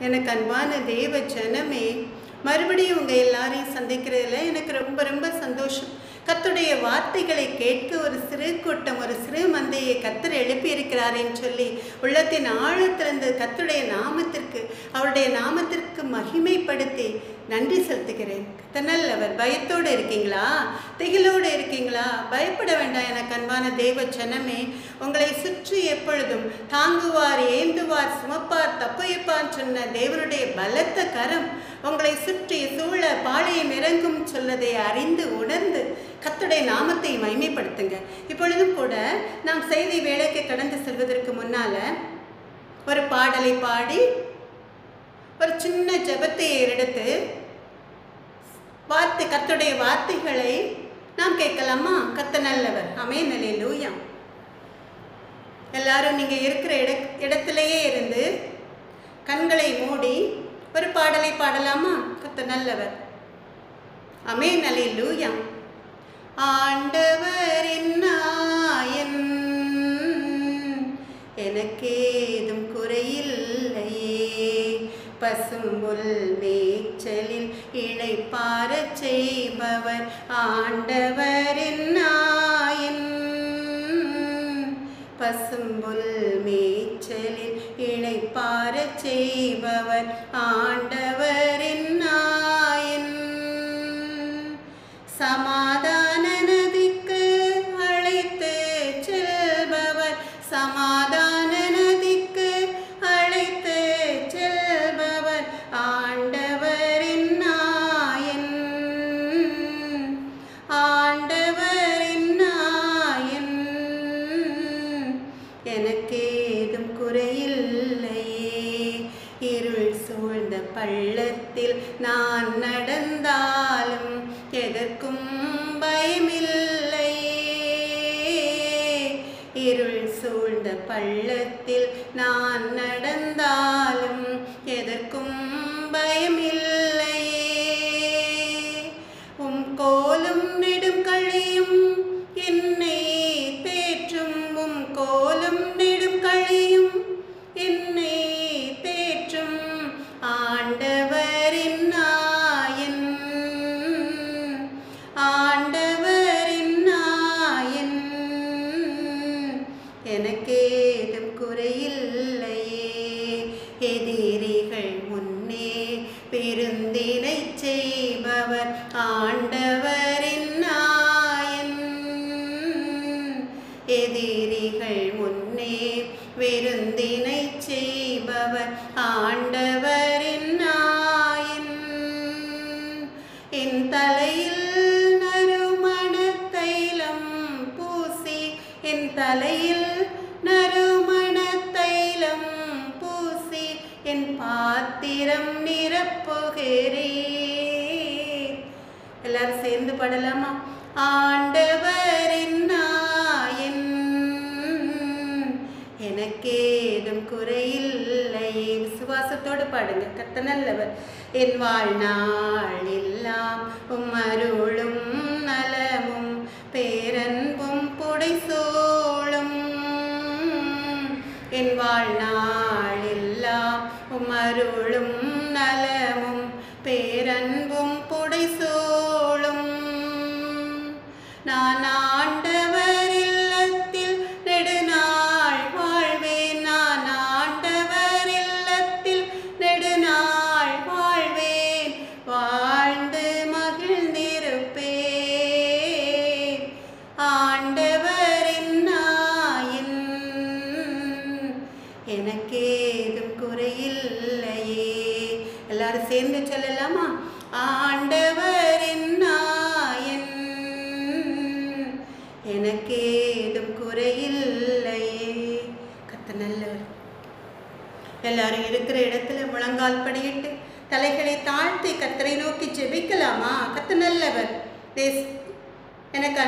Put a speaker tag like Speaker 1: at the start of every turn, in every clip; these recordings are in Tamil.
Speaker 1: எனக்கு அன்பான தேவ ஜனமே மறுபடியும் உங்கள் எல்லாரையும் சந்திக்கிறதுல எனக்கு ரொம்ப ரொம்ப சந்தோஷம். கத்துடைய வார்த்தைகளை கேட்க ஒரு சிறு கூட்டம் ஒரு சிறு மந்தையை கத்தர் எழுப்பியிருக்கிறாரேன்னு சொல்லி உள்ளத்தின் ஆழத்திறந்து கத்துடைய நாமத்திற்கு அவருடைய நாமத்திற்கு மகிமைப்படுத்தி நன்றி செலுத்துகிறேன். தன்னல் அவர் பயத்தோடு இருக்கீங்களா? திகிலோடு இருக்கீங்களா? பயப்பட வேண்டாம் எனக்கு அன்பான தெய்வ ஜனமே உங்களை சுற்றி எப்பொழுதும் தாங்குவார் ஏந்துவார் சுமப்பார் தப்பையப்பான் சொன்ன தேவனுடைய பலத்த கரம் உங்களை சுற்றி சூழ பாளையம் இறங்கும் சொல்லதை அறிந்து உணர்ந்து கத்துடைய நாமத்தை மைமைப்படுத்துங்க இப்பொழுதும் கூட நாம் செய்தி வேலைக்கு கடந்து செல்வதற்கு முன்னால் ஒரு பாடலை பாடி ஒரு சின்ன ஜெபத்தை எடுத்து வார்த்தை கத்துடைய வார்த்தைகளை நாம் கேட்கலாமா? கத்த நல்லவர். அமே லூயா எல்லாரும் நீங்கள் இருக்கிற இட இடத்துலையே இருந்து கண்களை மூடி ஒரு பாடலை பாடலாமா? கத்த நல்லவர். அமே லூயா ஆண்டவர் நாயன் எனக்கேதும் குறையில்லை. பசும்புல் மேய்ச்சலில் இழைப்பாரச் செய்பவர் ஆண்டவரின் நாயின் பசும்புல் மேய்ச்சலில் இழைப்பாரச் செய்பவர் ஆண்ட பள்ளத்தில் நான் நடந்தாலும் எதற்கும் பேரன்பும் புடைசூழும்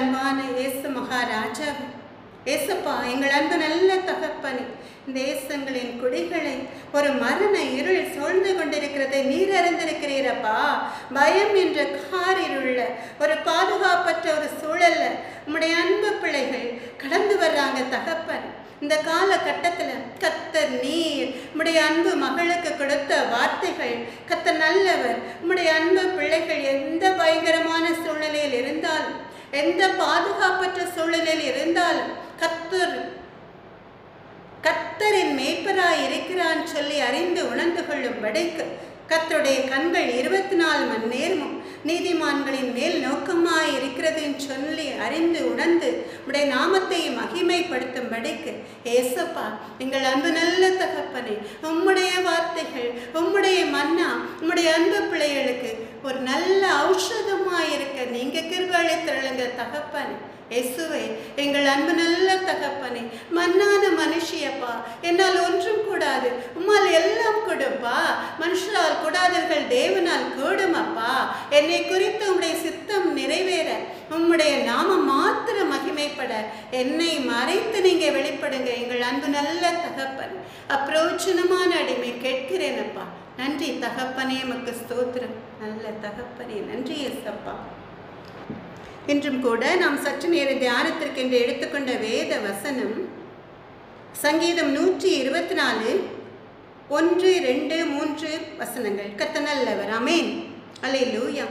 Speaker 1: அன்பான இயேசு மகாராஜாவே. ஏசப்பா எங்கள் அன்பு நல்ல தகப்பனே தேசங்களின் குடிகளை ஒரு மரண இருள் சூழ்ந்து கொண்டிருக்கிறதை நீர் அறிந்திருக்கிறீரப்பா. பயம் என்ற காரிருள்ள ஒரு பாதுகாப்பற்ற ஒரு சூழல்ல உம்முடைய அன்பு பிள்ளைகள் கடந்து வர்றாங்க தகப்பன். இந்த காலகட்டத்தில் கத்தர் நீர் உம்முடைய அன்பு மகளுக்கு கொடுத்த வார்த்தைகள் கத்த நல்லவர் உம்முடைய அன்பு பிள்ளைகள் எந்த பயங்கரமான சூழ்நிலையில் இருந்தாலும் எந்த பாதுகாப்பற்ற சூழலில் இருந்தாலும் கத்தர் கத்தரின் மேய்ப்பராய் இருக்கிறான் சொல்லி அறிந்து உணர்ந்து கொள்ளும் படைக்கு கத்தருடைய கண்கள் இருபத்தி நாலு மணி நேரமும் நீதிமான்களின் மேல் நோக்கமாய் இருக்கிறதுன்னு சொல்லி அறிந்து உணர்ந்து உடைய நாமத்தை மகிமைப்படுத்தும் படிக்கு ஏசப்பா எங்கள் அன்பு நல்ல தகப்பனே உம்முடைய வார்த்தைகள் உம்முடைய மன்னா உம்முடைய அன்பு பிள்ளைகளுக்கு ஒரு நல்ல ஔஷதமாக இருக்க நீங்க கிருபாலை திரளுங்க தகப்பனே. இயேசுவே எங்கள் அன்பு நல்ல தகப்பனே மண்ணான மனுஷியப்பா என்னால் ஒன்று எல்லாம் மனுஷரால் கூடாதவர்கள் தேவனால் கூடுமப்பா. என்னை குறித்து உம்முடைய சித்தம் நிறைவேற உம்முடைய நாமம் மாத்திர மகிமைப்பட. என்னை மறைத்து நீங்க வெளிப்படுங்க எங்கள் அன்பு நல்ல தகப்பன். அப்ரோச்சனமான அடிமை கேட்கிறேனப்பா. நன்றி தகப்பனே எமக்கு ஸ்தோத்திரம். நல்ல தகப்பனே நன்றி எஸ்அப்பா இன்றும் கூட நாம் சற்று நேர தியானத்திற்கென்று எடுத்துக்கொண்ட வேத வசனம் சங்கீதம் நூற்றி இருபத்தி நாலு ஒன்று ரெண்டு மூன்று வசனங்கள். கத்தனல்லவர் அமேன் அலே லூயா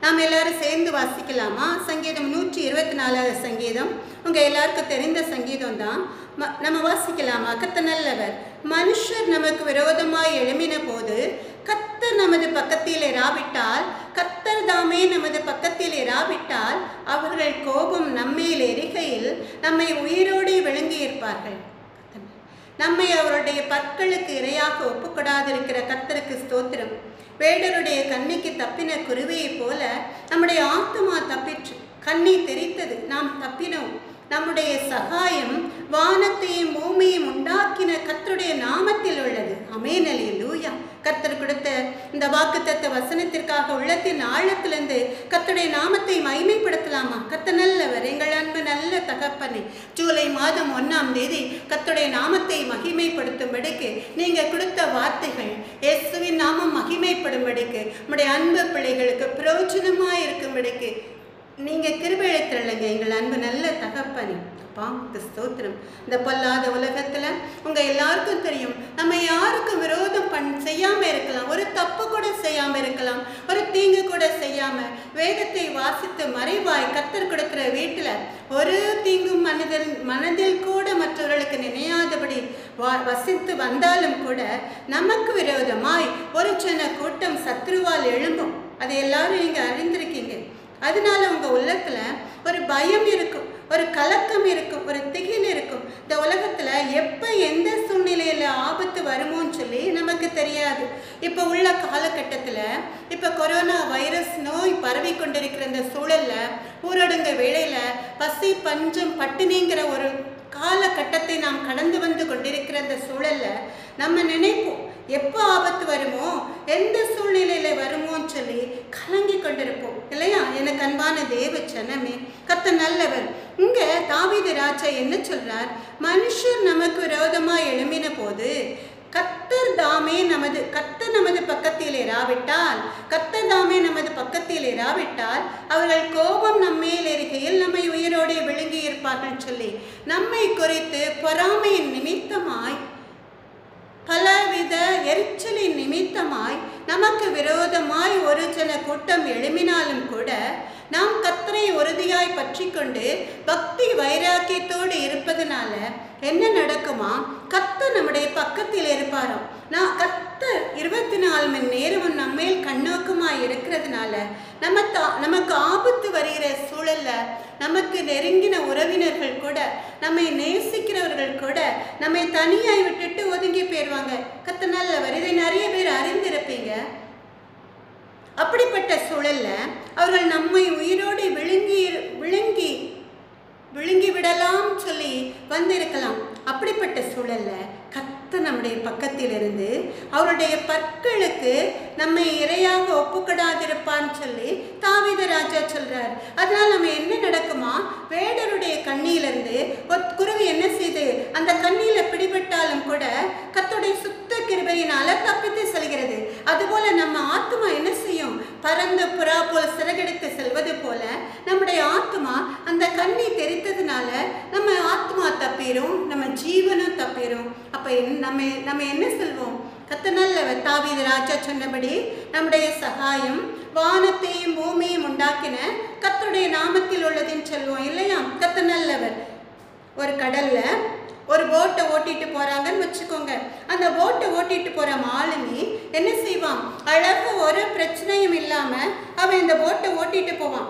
Speaker 1: நாம் எல்லாரும் சேர்ந்து வாசிக்கலாமா? சங்கீதம் நூற்றி இருபத்தி நாலாவது சங்கீதம். உங்கள் எல்லாருக்கும் தெரிந்த சங்கீதம் தான். ம- நம்ம வாசிக்கலாமா? கத்த நல்லவர். மனுஷர் நமக்கு விரோதமாய் எழுமின போது கத்தர் நமது பக்கத்தில் இராவிட்டால் கத்தர் தாமே நமது பக்கத்தில் இராவிட்டால் அவர்கள் கோபம் நம்மேல் எரிகையில் நம்மை உயிரோடு விழுங்கியிருப்பார்கள். நம்மை அவருடைய பற்களுக்கு இரையாக ஒப்புக்கொடாதிருக்கிற கத்தருக்கு ஸ்தோத்திரம். வேடருடைய கண்ணிக்கு தப்பின குருவியைப் போல நம்முடைய ஆத்மா தப்பிற்று. கண்ணி தெரித்தது நாம் தப்பினோம். நம்முடைய சகாயம் வானத்தையும் பூமியையும் உண்டாக்கின கத்தருடைய நாமத்தில் உள்ளது. அமேனலே லூயா கர்த்தர் கொடுத்த இந்த வாக்குத்தத்த வசனத்திற்காக உள்ளத்தின் ஆழத்திலிருந்து கத்தருடைய நாமத்தை மைமைப்படுத்தலாமா கத்த நல்லவர் எங்கள் அன்பு நல்ல தகப்பனே. ஜூலை மாதம் ஒன்றாம் தேதி கத்தருடைய நாமத்தை மகிமைப்படுத்தும்படிக்கு நீங்கள் கொடுத்த வார்த்தைகள் இயேசுவின் நாமம் மகிமைப்படும்படிக்கு நம்முடைய அன்பு பிள்ளைகளுக்கு பிரயோஜனமாக இருக்கும்படிக்கு நீங்கள் கிருபிழைத்திரலைங்க எங்கள் அன்பு நல்ல தகப்பனி. அப்பா ஸ்தோத்திரம் இந்த பொல்லாத உலகத்தில் உங்கள் எல்லாருக்கும் தெரியும். நம்ம யாருக்கும் விரோதம் பண் செய்யாமல் இருக்கலாம். ஒரு தப்பு கூட செய்யாமல் இருக்கலாம். ஒரு தீங்கு கூட செய்யாமல் வேதத்தை வாசித்து மறைவாய் கத்தர் கொடுக்குற வீட்டில் ஒரு தீங்கும் மனதில் மனதில் கூட மற்றவர்களுக்கு நினையாதபடி வா- வசித்து வந்தாலும் கூட நமக்கு விரோதமாய் ஒரு சின்ன கூட்டம் சத்ருவால் எழும்பும். அதை எல்லாரும் நீங்கள் அறிந்திருக்கீங்க. அதனால உங்க உள்ளத்துல ஒரு பயம் இருக்கும் ஒரு கலக்கம் இருக்கும் ஒரு திகில் இருக்கும். இந்த உலகத்துல எப்ப எந்த சூழ்நிலையில ஆபத்து வருமோன்னு சொல்லி நமக்கு தெரியாது. இப்ப உள்ள காலகட்டத்துல இப்ப கொரோனா வைரஸ் நோய் பரவி கொண்டிருக்கிற இந்த சூழல்ல ஊரடங்கு வேளையில பசி பஞ்சம் பட்டினிங்கிற ஒரு காலகட்டத்தை நாம் கடந்து வந்து கொண்டிருக்கிற இந்த சூழல்ல நம்ம நினைப்போம் எப்போ ஆபத்து வருமோ எந்த சூழ்நிலையில வருமோன்னு சொல்லி கலங்கி கொண்டிருப்போம் இல்லையா? எனக்கு அன்பான தேவ சனமே கத்த நல்லவர். இங்க தாவீது ராஜா என்ன சொல்றார்? மனுஷர் நமக்கு விரோதமாக எழும்பின போது கத்தர் தாமே நமது கத்த நமது பக்கத்தில் இராவிட்டால் கத்த தாமே நமது பக்கத்தில் இராவிட்டால் அவர்கள் கோபம் நம்மேல் இருக்கையில் நம்மை உயிரோடு விழுங்கி இருப்பார்கள் சொல்லி நம்மை குறித்து பொறாமையின் நிமித்தமாய் பலவித எரிச்சலின் நிமித்தமாய் நமக்கு விரோதமாய் ஒரு சில கூட்டம் எழுமினாலும் கூட நாம் கத்தரை உறுதியாய் பற்றி கொண்டு பக்தி வைராக்கியத்தோடு இருப்பதனால என்ன நடக்குமா? கத்த நம்முடைய பக்கத்தில் இருப்பாராம். நான் கத்த இருபத்தி நாலு மணி நேரமும் நம்மேல் கண்ணோக்கமாக இருக்கிறதுனால நம்ம தா நமக்கு ஆபத்து வருகிற சூழல்ல நமக்கு நெருங்கின உறவினர்கள் கூட நம்மை நேசிக்கிறவர்கள் கூட நம்மை தனியாய் விட்டுட்டு ஒதுங்கி போயிடுவாங்க கத்த நல்லவர் வருதை நிறைய பேர் அறிந்திருப்பீங்க. அப்படிப்பட்ட சூழல்ல அவர்கள் நம்மை உயிரோடு விழுங்கி விழுங்கி விழுங்கி விடலாம் சொல்லி வந்திருக்கலாம். அப்படிப்பட்ட சூழல்ல கத்த நம்முடைய பக்கத்திலிருந்து அவருடைய பற்களுக்கு நம்மை இரையாக ஒப்புக்கடாதிருப்பான்னு சொல்லி தாவித ராஜா சொல்கிறார் அதனால் நம்ம என்ன நடக்குமா? வேடருடைய கண்ணியிலிருந்து ஒரு குருவி என்ன செய்து அந்த கண்ணியில பிடிபட்டாலும் கூட கத்துடைய சுத்த கிருபையினால தப்பித்து செல்கிறது. அதுபோல நம்ம ஆத்மா என்ன செய்யும்? பறந்த புறா போல சிறகெடுத்து செல்வது போல நம்முடைய ஆத்மா அந்த கண்ணி தெரித்ததுனால நம்ம ஆத்மா தப்பிரும் நம்ம ஜீவனும் தப்பிரும். அப்ப நம்ம நம்ம என்ன செல்வோம்? கத்த நல்லவர் தாவீது ராஜா சொன்னபடி நம்முடைய சகாயம் வானத்தையும் பூமியையும் உண்டாக்கின கத்தருடைய நாமத்தில் உள்ளதுன்னு சொல்லுவோம் இல்லையா? கத்த நல்லவர். ஒரு கடல்ல ஒரு போட்டை ஓட்டிட்டு போறாங்கன்னு வச்சுக்கோங்க. அந்த போட்டை ஓட்டிட்டு போற மாலுமி என்ன செய்வான்? அழகு ஒரு பிரச்சனையும் இல்லாம அவன் இந்த போட்டை ஓட்டிட்டு போவான்.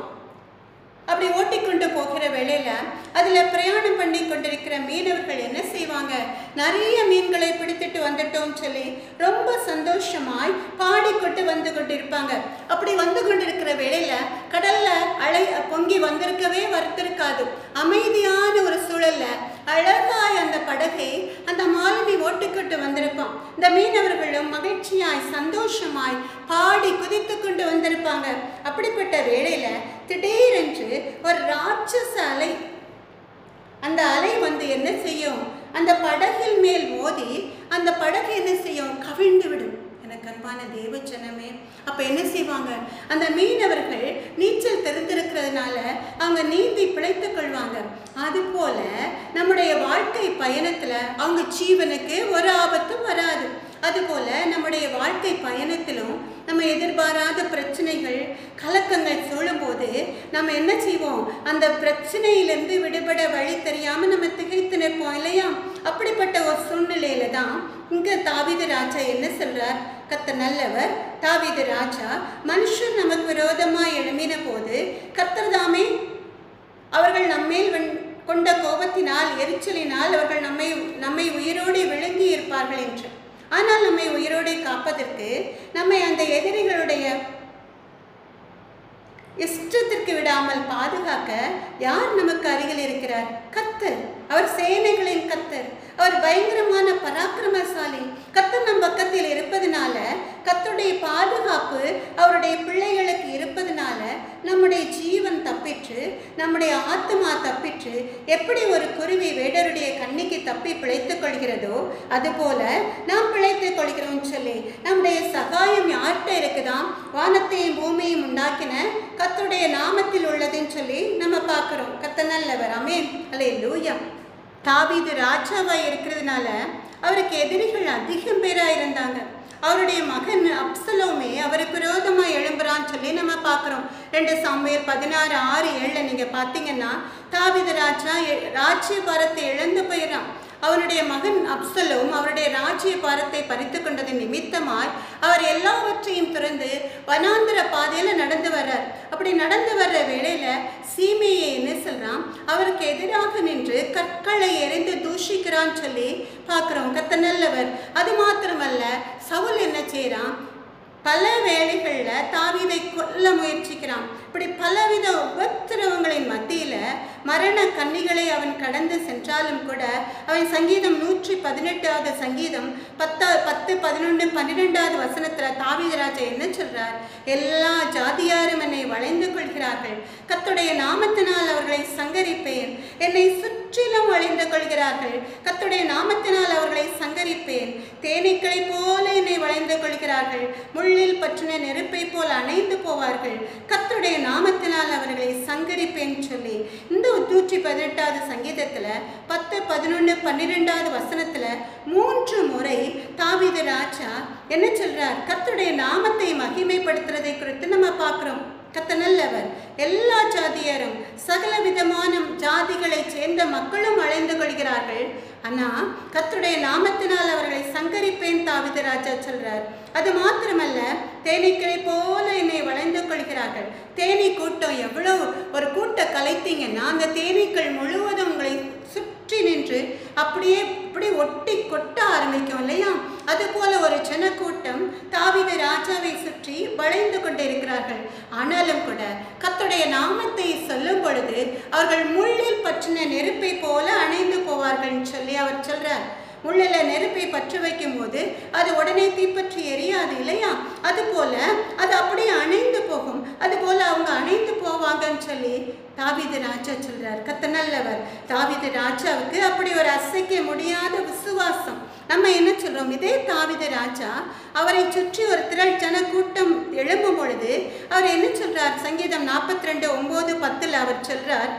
Speaker 1: அப்படி ஓட்டிக்கொண்டு போகிற வேளையில அதுல பிரயாணம் பண்ணி கொண்டிருக்கிற மீனவர்கள் என்ன செய்வாங்க? நிறைய மீன்களை பிடித்துட்டு வந்துட்டோம் சொல்லி ரொம்ப சந்தோஷமாய் பாடிக்கொண்டு வந்து கொண்டு இருப்பாங்க அப்படி வந்து கொண்டிருக்கிற வேளையில கடல்ல அலை பொங்கி வந்திருக்கவே வருத்திருக்காது. அமைதியான ஒரு சூழல்ல அழகாய் அந்த படகை அந்த மாலுமி ஓட்டிக்கொண்டு வந்திருப்பான். இந்த மீனவர்களும் மகிழ்ச்சியாய் சந்தோஷமாய் பாடி குதித்து கொண்டு வந்திருப்பாங்க. அப்படிப்பட்ட வேளையில திடீரென்று ஒரு ராட்சச அலை அந்த அலை வந்து என்ன செய்யும்? அந்த படகில் மேல் மோதி அந்த படகு என்ன செய்யும்? கவிழ்ந்து விடும். எனக்கு அன்பான தேவச்சனமே அப்போ என்ன செய்வாங்க? அந்த மீனவர்கள் நீச்சல் தெரிந்திருக்கிறதுனால அவங்க நீந்தி பிழைத்துக் கொள்வாங்க. அதுபோல நம்முடைய வாழ்க்கை பயணத்தில் அவங்க ஜீவனுக்கு ஒரு ஆபத்தும் வராது. அதுபோல நம்முடைய வாழ்க்கை பயணத்திலும் நம்ம எதிர்பாராத பிரச்சனைகள் கலக்கங்கள் சூழும்போது நம்ம என்ன செய்வோம்? அந்த பிரச்சனையிலேருந்து விடுபட வழி தெரியாமல் நம்ம திகைத்து நிற்போம் இல்லையா? அப்படிப்பட்ட ஒரு சூழ்நிலையில தான் இங்கே தாவித ராஜா என்ன சொல்கிறார் கத்த நல்லவர் தாவீது ராஜா மனுஷர் நமக்கு விரோதமாக எழும்பின போது கத்தர்தாமே அவர்கள் நம்மேல் கொண்ட கோபத்தினால் எரிச்சலினால் அவர்கள் நம்மை நம்மை உயிரோடு விழுங்கி இருப்பார்கள் என்று. ஆனால் நம்மை உயிரோடு காப்பதற்கு நம்மை அந்த எதிரிகளுடைய இஷ்டத்திற்கு விடாமல் பாதுகாக்க யார் நமக்கு அருகில் இருக்கிறார்? கர்த்தர். அவர் சேனைகளின் கத்தர். அவர் பயங்கரமான பராக்கிரமசாலி. கத்தர் நம் பக்கத்தில் இருப்பதனால கத்துடைய பாதுகாப்பு அவருடைய பிள்ளைகளுக்கு இருப்பதனால நம்முடைய ஜீவன் தப்பிற்று நம்முடைய ஆத்மா தப்பிற்று. எப்படி ஒரு குருவி வேடருடைய கண்ணிக்கு தப்பி பிழைத்துக் கொள்கிறதோ அதுபோல நாம் பிழைத்துக் கொள்கிறோம் சொல்லி நம்முடைய சகாயம் யார்கிட்ட இருக்குதாம்? வானத்தையும் பூமியையும் உண்டாக்கின கத்துடைய நாமத்தில் உள்ளதுன்னு சொல்லி நம்ம பார்க்குறோம். கத்த நல்லவர். அமேன் அலே லூயா தாவீது ராஜாவாக இருக்கிறதுனால அவருக்கு எதிரிகள் அதிகம் பேராக இருந்தாங்க. அவருடைய மகன் அப்சலோமே அவருக்கு விரோதமா எழும்புறான்னு சொல்லி நம்ம பார்க்குறோம். ரெண்டு சாமுவேல் பதினாறு ஆறு ஏழில் நீங்கள் பார்த்தீங்கன்னா தாவித ராஜா எ- இழந்து போயிடறான். அவருடைய மகன் அப்சலோம் அவருடைய ராஜ்ய பாரத்தை பறித்து கொண்டது நிமித்தமாய் அவர் எல்லாவற்றையும் துறந்து வனாந்திர பாதையில் நடந்து வர்றார். அப்படி நடந்து வர்ற வேளையில சீமையை என்ன சொல்றான்? அவருக்கு எதிராக நின்று கற்களை எரிந்து தூஷிக்கிறான்னு சொல்லி பார்க்குறோம் கத்த நல்லவர். அது மாத்திரமல்ல சவுல் என்ன செய்கிறான் பல வேலைகளில் தாவீதை கொல்ல முயற்சிக்கிறான். இப்படி பலவித உபத்திரவங்களின் மத்தியில மரண கன்னிகளை அவன் கடந்து சென்றாலும் கூட அவன் சங்கீதம் நூற்றி பதினெட்டாவது சங்கீதம் பத்தா பத்து பதினொன்று பன்னிரெண்டாவது வசனத்துல தாவீதராஜா என்ன சொல்கிறார் எல்லா ஜாதியாரும் கொள்கிறார்கள் கத்துடைய நாமத்தினால் அவர்களை சங்கரிப்பேன். என்னை சுற்றிலும் வளைந்து கொள்கிறார்கள். கத்துடைய நாமத்தினால் அவர்களை சங்கரிப்பேன். தேனீக்களை போல என்னை வளைந்து கொள்கிறார்கள். முள்ளில் பற்றின நெருப்பை போல் அணைந்து போவார்கள். கத்துடைய நாமத்தினால் அவர்களை சங்கரிப்பேன் சொல்லி. இந்த நூற்றி பதினெட்டாவது சங்கீதத்தில் பத்து பதினொன்று பன்னிரெண்டாவது வசனத்தில் மூன்று முறை தாவித ராஜா என்ன சொல்கிறார் கத்துடைய நாமத்தை மகிமைப்படுத்துறதை குறித்து நம்ம பார்க்குறோம். கத்த நல்லவர் எல்லா ஜாதியரும் சகல விதமான ஜாதிகளைச் சேர்ந்த மக்களும் அழைந்து கொள்கிறார்கள். ஆனா கத்துடைய நாமத்தினால் அவர்களை சங்கரிப்பேன் தாவித ராஜா சொல்றார். அது மாத்திரமல்ல தேனீக்களை போல என்னை வளைந்து கொள்கிறார்கள். தேனீ கூட்டம் எவ்வளவு ஒரு கூட்ட கலைத்தீங்கன்னா அந்த தேனீக்கள் முழுவதும் உங்களை சுற்றி நின்று அப்படியே இப்படி ஒட்டி கொட்ட ஆரம்பிக்கும் இல்லையா? அது போல ஒரு ஜனக்கூட்டம் தாவித ராஜாவை சுற்றி வளைந்து கொண்டிருக்கிறார்கள். ஆனாலும் கூட கத்துடைய நாமத்தை சொல்லும் பொழுது அவர்கள் முள்ளில் பற்றின நெருப்பை போல அணைந்து போவார்கள் சொல்லி சொல்லி அவர் சொல்றார். முள்ளில் நெருப்பை பற்று வைக்கும் போது அது உடனே தீப்பற்றி எரியாது இல்லையா? அது போல அது அப்படியே அணைந்து போகும். அது போல அவங்க அணைந்து போவாங்கன்னு சொல்லி தாவீது ராஜா சொல்றார். கத்த நல்லவர். தாவீது ராஜாவுக்கு அப்படி ஒரு அசைக்க முடியாத விசுவாசம். நம்ம என்ன சொல்றோம்? இதே தாவித ராஜா அவரை சுற்றி ஒரு திரள் ஜன கூட்டம் எழும்பும் பொழுது அவர் என்ன சொல்றார்? சங்கீதம் நாற்பத்தி ரெண்டு ஒன்பது பத்துல அவர் சொல்றார்.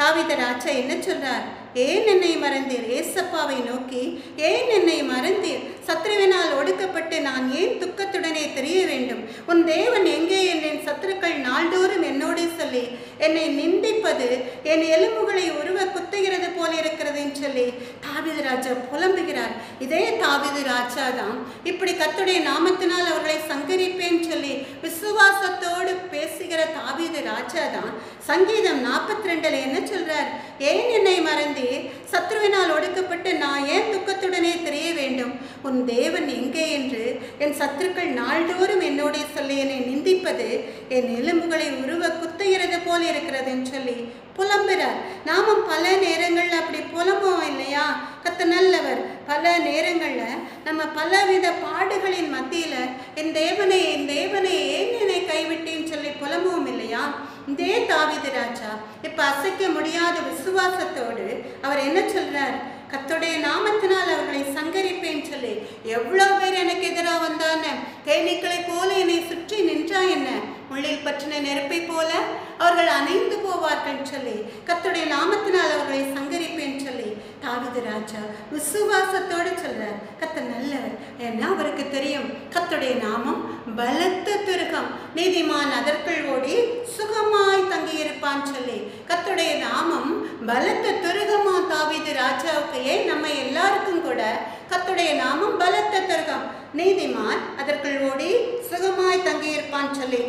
Speaker 1: தாவித ராஜா என்ன சொல்றார்? ஏன் என்னை மறந்தீர்? ஏசப்பாவை நோக்கி ஏன் என்னை மறந்தீர்? சத்ருவினால் ஒடுக்கப்பட்டு நான் ஏன் துக்கத்துடனே தெரிய வேண்டும்? உன் தேவன் எங்கே என்று என் சத்துருக்கள் நாள்தோறும் என்னோடே சொல்லி என்னை நிந்திப்பது என் எலும்புகளை உருவ குத்துகிறது போல இருக்கிறதுன்னு சொல்லி தாவிது ராஜா புலம்புகிறார். இதே தாவிது ராஜா தான் இப்படி கத்துடைய நாமத்தினால் அவர்களை சங்கரிப்பேன் சொல்லி விசுவாசத்தோடு பேசுகிற தாவீது ராஜா தான் சங்கீதம் நாற்பத்தி ரெண்டுல என்ன சொல்றார்? ஏன் என்னை மறந்தே சத்ருவினால் ஒடுக்கப்பட்டு நான் ஏன் துக்கத்துடனே தெரிய வேண்டும்? உன் தேவன் எங்கே என்று என் சத்துருக்கள் நாள்தோறும் என்னோடைய சொல்லி என்னை நிந்திப்பது என் எலும்புகளை உருவ குத்துகிறது போல இருக்கிறதுன்னு சொல்லி புலம்புறார் நாமும் பல நேரங்கள்ல அப்படி புலம்புவோம் இல்லையா? கத்த நல்லவர். பல நேரங்கள்ல நம்ம பலவித பாடுகளின் மத்தியில என் தேவனை என் தேவனை ஏன் என்னை கைவிட்டேன்னு சொல்லி புலம்புவோம் இல்லையா? இதே தாவிது ராஜா இப்ப அசைக்க முடியாத விசுவாசத்தோடு அவர் என்ன சொல்றார்? கத்துடைய நாமத்தினால் அவர்களை சங்கரிப்பேன் சொல்லி எவ்வளோ பேர் எனக்கு எதிராக வந்தான தேனீக்களை போல என்னை சுற்றி நின்றா என்ன? முள்ளில் பற்றின நெருப்பை போல அவர்கள் அணைந்து போவார்கள் சொல்லி கத்துடைய நாமத்தினால் அவர்களை சங்கரிப்பேன் சொல்லி தாவிது ராஜா விசுவாசத்தோடு சொல்கிறார் கத்த நல்லவர் ஏன்னா அவருக்கு தெரியும் கத்துடைய நாமம் பலத்த துருகம். நீதிமான் அதற்குள் ஓடி சுகமாய் தங்கியிருப்பான்னு சொல்லி கத்துடைய நாமம் பலத்த துருகமா தாவிது ராஜாவுக்கு ஏன் நம்ம எல்லாருக்கும் கூட கத்துடைய நாமம் பலத்த துருகம்? நீதிமான் அதற்குள் ஓடி சுகமாய் தங்கியிருப்பான்னு சொல்லி.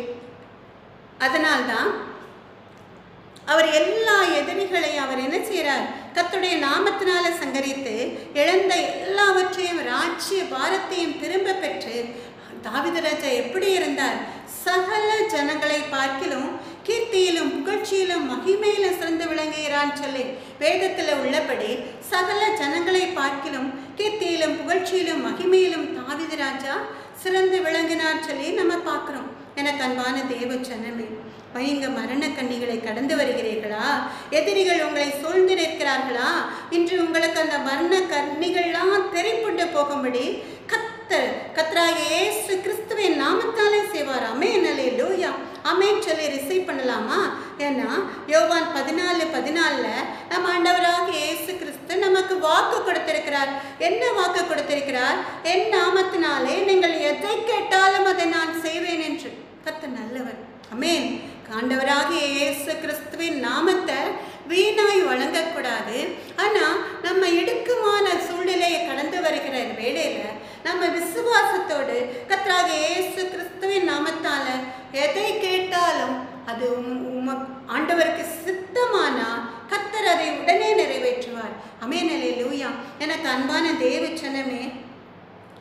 Speaker 1: அதனால்தான் அவர் எல்லா எதிரிகளையும் அவர் என்ன செய்கிறார் கத்துடைய நாமத்தினால சங்கரித்து இழந்த எல்லாவற்றையும் ராஜ்ய பாரத்தையும் திரும்ப பெற்று தாவிதராஜா எப்படி இருந்தார்? சகல ஜனங்களை பார்க்கிலும் கீர்த்தியிலும் புகழ்ச்சியிலும் மகிமையிலும் சிறந்து விளங்குகிறான் சொல்லி வேதத்தில் உள்ளபடி சகல ஜனங்களை பார்க்கிலும் கீர்த்தியிலும் புகழ்ச்சியிலும் மகிமையிலும் தாவிதராஜா சிறந்து விளங்கினார் சொல்லி நம்ம பார்க்குறோம். எனக்கு அன்பான தேவ ஜனமே. பயங்க மரண கண்ணிகளை கடந்து வருகிறீர்களா? எதிரிகள் உங்களை சூழ்ந்து நிற்கிறார்களா? இன்று உங்களுக்கு அந்த மரண கண்ணிகள்லாம் தெரிப்புண்டு போகும்படி கத்தர் கத்தராக இயேசு கிறிஸ்துவின் நாமத்தாலே செய்வார். அமேன் லூயா அமேன் சொல்லி ரிசீவ் பண்ணலாமா? ஏன்னா யோவான் பதினாலு பதினாலில் நம்ம ஆண்டவராக இயேசு கிறிஸ்து நமக்கு வாக்கு கொடுத்திருக்கிறார். என்ன வாக்கு கொடுத்திருக்கிறார்? என் நாமத்தினாலே நீங்கள் எதை கேட்டாலும் அதை நான் செய்வேன் என்று. கத்த நல்லவர். அமேன் ஆண்டவராக இயேசு கிறிஸ்துவின் நாமத்தை வீணாய் வழங்கக்கூடாது. ஆனால் நம்ம இடுக்குமான சூழ்நிலையை கடந்து வருகிற வேளையில் நம்ம விசுவாசத்தோடு கத்தராக இயேசு கிறிஸ்துவின் நாமத்தால் எதை கேட்டாலும் அது உம்- உம- ஆண்டவருக்கு சித்தமானா கத்தர் அதை உடனே நிறைவேற்றுவார். அமேனலே லூயா எனக்கு அன்பான தேவ சனமே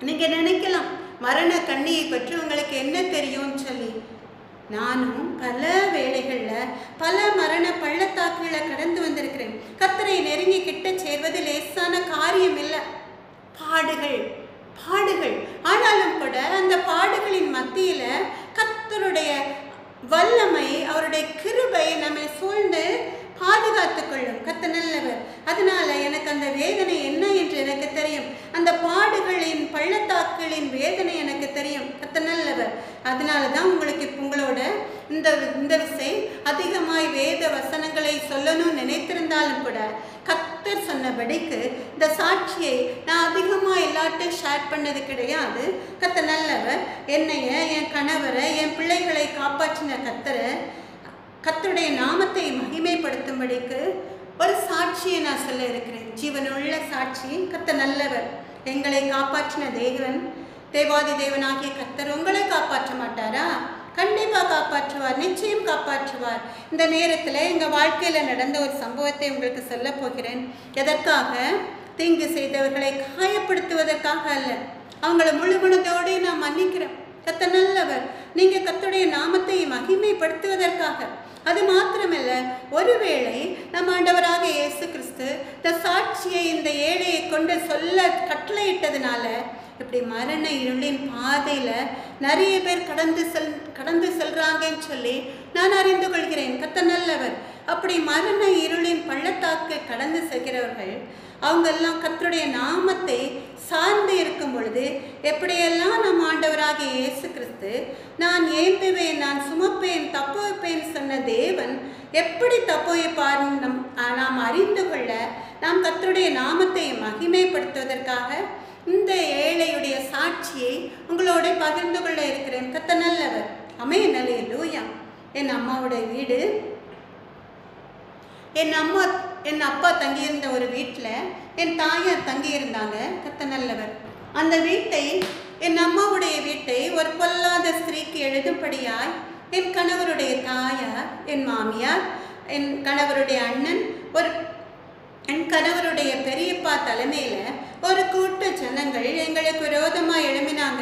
Speaker 1: நினைக்கலாம் மரண கண்ணியை பற்றி உங்களுக்கு என்ன தெரியும்னு சொல்லி. நானும் பல வேளைகளில் பல மரண பள்ளத்தாக்குகளை கடந்து வந்திருக்கிறேன். கத்தரை நெருங்கி கிட்ட சேர்வது லேசான காரியம் இல்லை பாடுகள் பாடுகள். ஆனாலும் கூட அந்த பாடுகளின் மத்தியில் கத்தருடைய வல்லமை அவருடைய கிருபை நம்மை சூழ்ந்து பாதுகாத்து கொள்ளும். கத்த நல்லவர். அதனால எனக்கு அந்த வேதனை என்ன என்று எனக்கு தெரியும். அந்த பாடுகளின் பள்ளத்தாக்களின் வேதனை எனக்கு தெரியும். கத்த நல்லவர். அதனால தான் உங்களுக்கு உங்களோட இந்த இந்த விசை அதிகமாய் வேத வசனங்களை சொல்லணும்னு நினைத்திருந்தாலும் கூட கத்தர் சொன்னபடிக்கு இந்த சாட்சியை நான் அதிகமாக எல்லார்ட்டும் ஷேர் பண்ணது கிடையாது. கத்த நல்லவர். என்னைய என் கணவரை என் பிள்ளைகளை காப்பாற்றின கத்தரை கத்தருடைய நாமத்தை மகிமைப்படுத்தும்படிக்கு ஒரு சாட்சியை நான் சொல்ல இருக்கிறேன். ஜீவனுள்ள சாட்சி கத்த நல்லவர். எங்களை காப்பாற்றின தேவன் தேவாதி தேவனாகிய கத்தர் உங்களை காப்பாற்ற மாட்டாரா? கண்டிப்பாக காப்பாற்றுவார் நிச்சயம் காப்பாற்றுவார். இந்த நேரத்தில் எங்கள் வாழ்க்கையில் நடந்த ஒரு சம்பவத்தை உங்களுக்கு சொல்ல போகிறேன். எதற்காக? தீங்கு செய்தவர்களை காயப்படுத்துவதற்காக அல்ல. அவங்கள முழு மனதோடு நான் மன்னிக்கிறேன் கத்த நல்லவர். நீங்கள் கத்துடைய நாமத்தை மகிமைப்படுத்துவதற்காக. அது மாத்திரமல்ல ஒருவேளை நம் ஆண்டவராக இயேசு கிறிஸ்து இந்த சாட்சியை இந்த ஏழையை கொண்டு சொல்ல கட்டளையிட்டதுனால இப்படி மரண இருளின் பாதையில் நிறைய பேர் கடந்து செல் கடந்து செல்றாங்கன்னு சொல்லி நான் அறிந்து கொள்கிறேன். கத்த நல்லவர். அப்படி மரண இருளின் பள்ளத்தாக்கு கடந்து செல்கிறவர்கள் அவங்கெல்லாம் கத்தருடைய நாமத்தை சார்ந்து இருக்கும் பொழுது எப்படியெல்லாம் நம் ஆண்டவராக இயேசு கிறிஸ்து நான் ஏந்துவேன் நான் சுமப்பேன் தப்பு வைப்பேன் சொன்ன தேவன் எப்படி தப்பு வைப்பார் நம் நாம் அறிந்து கொள்ள நாம் கத்தருடைய நாமத்தை மகிமைப்படுத்துவதற்காக இந்த ஏழையுடைய சாட்சியை உங்களோட பகிர்ந்து கொள்ள இருக்கிறேன். கத்த நல்லவர். அமைய நல்ல என் அம்மாவுடைய வீடு. என் அம்மா என் அப்பா தங்கியிருந்த ஒரு வீட்டில் என் தாயார் தங்கியிருந்தாங்க கத்த நல்லவர். அந்த வீட்டை என் அம்மாவுடைய வீட்டை ஒரு பொல்லாத ஸ்திரீக்கு எழுதும்படியாய் என் கணவருடைய தாயார் என் மாமியார் என் கணவருடைய அண்ணன் ஒரு என் கணவருடைய பெரியப்பா தலைமையில் ஒரு கூட்ட ஜனங்கள் எங்களுக்கு விரோதமாக எழுமினாங்க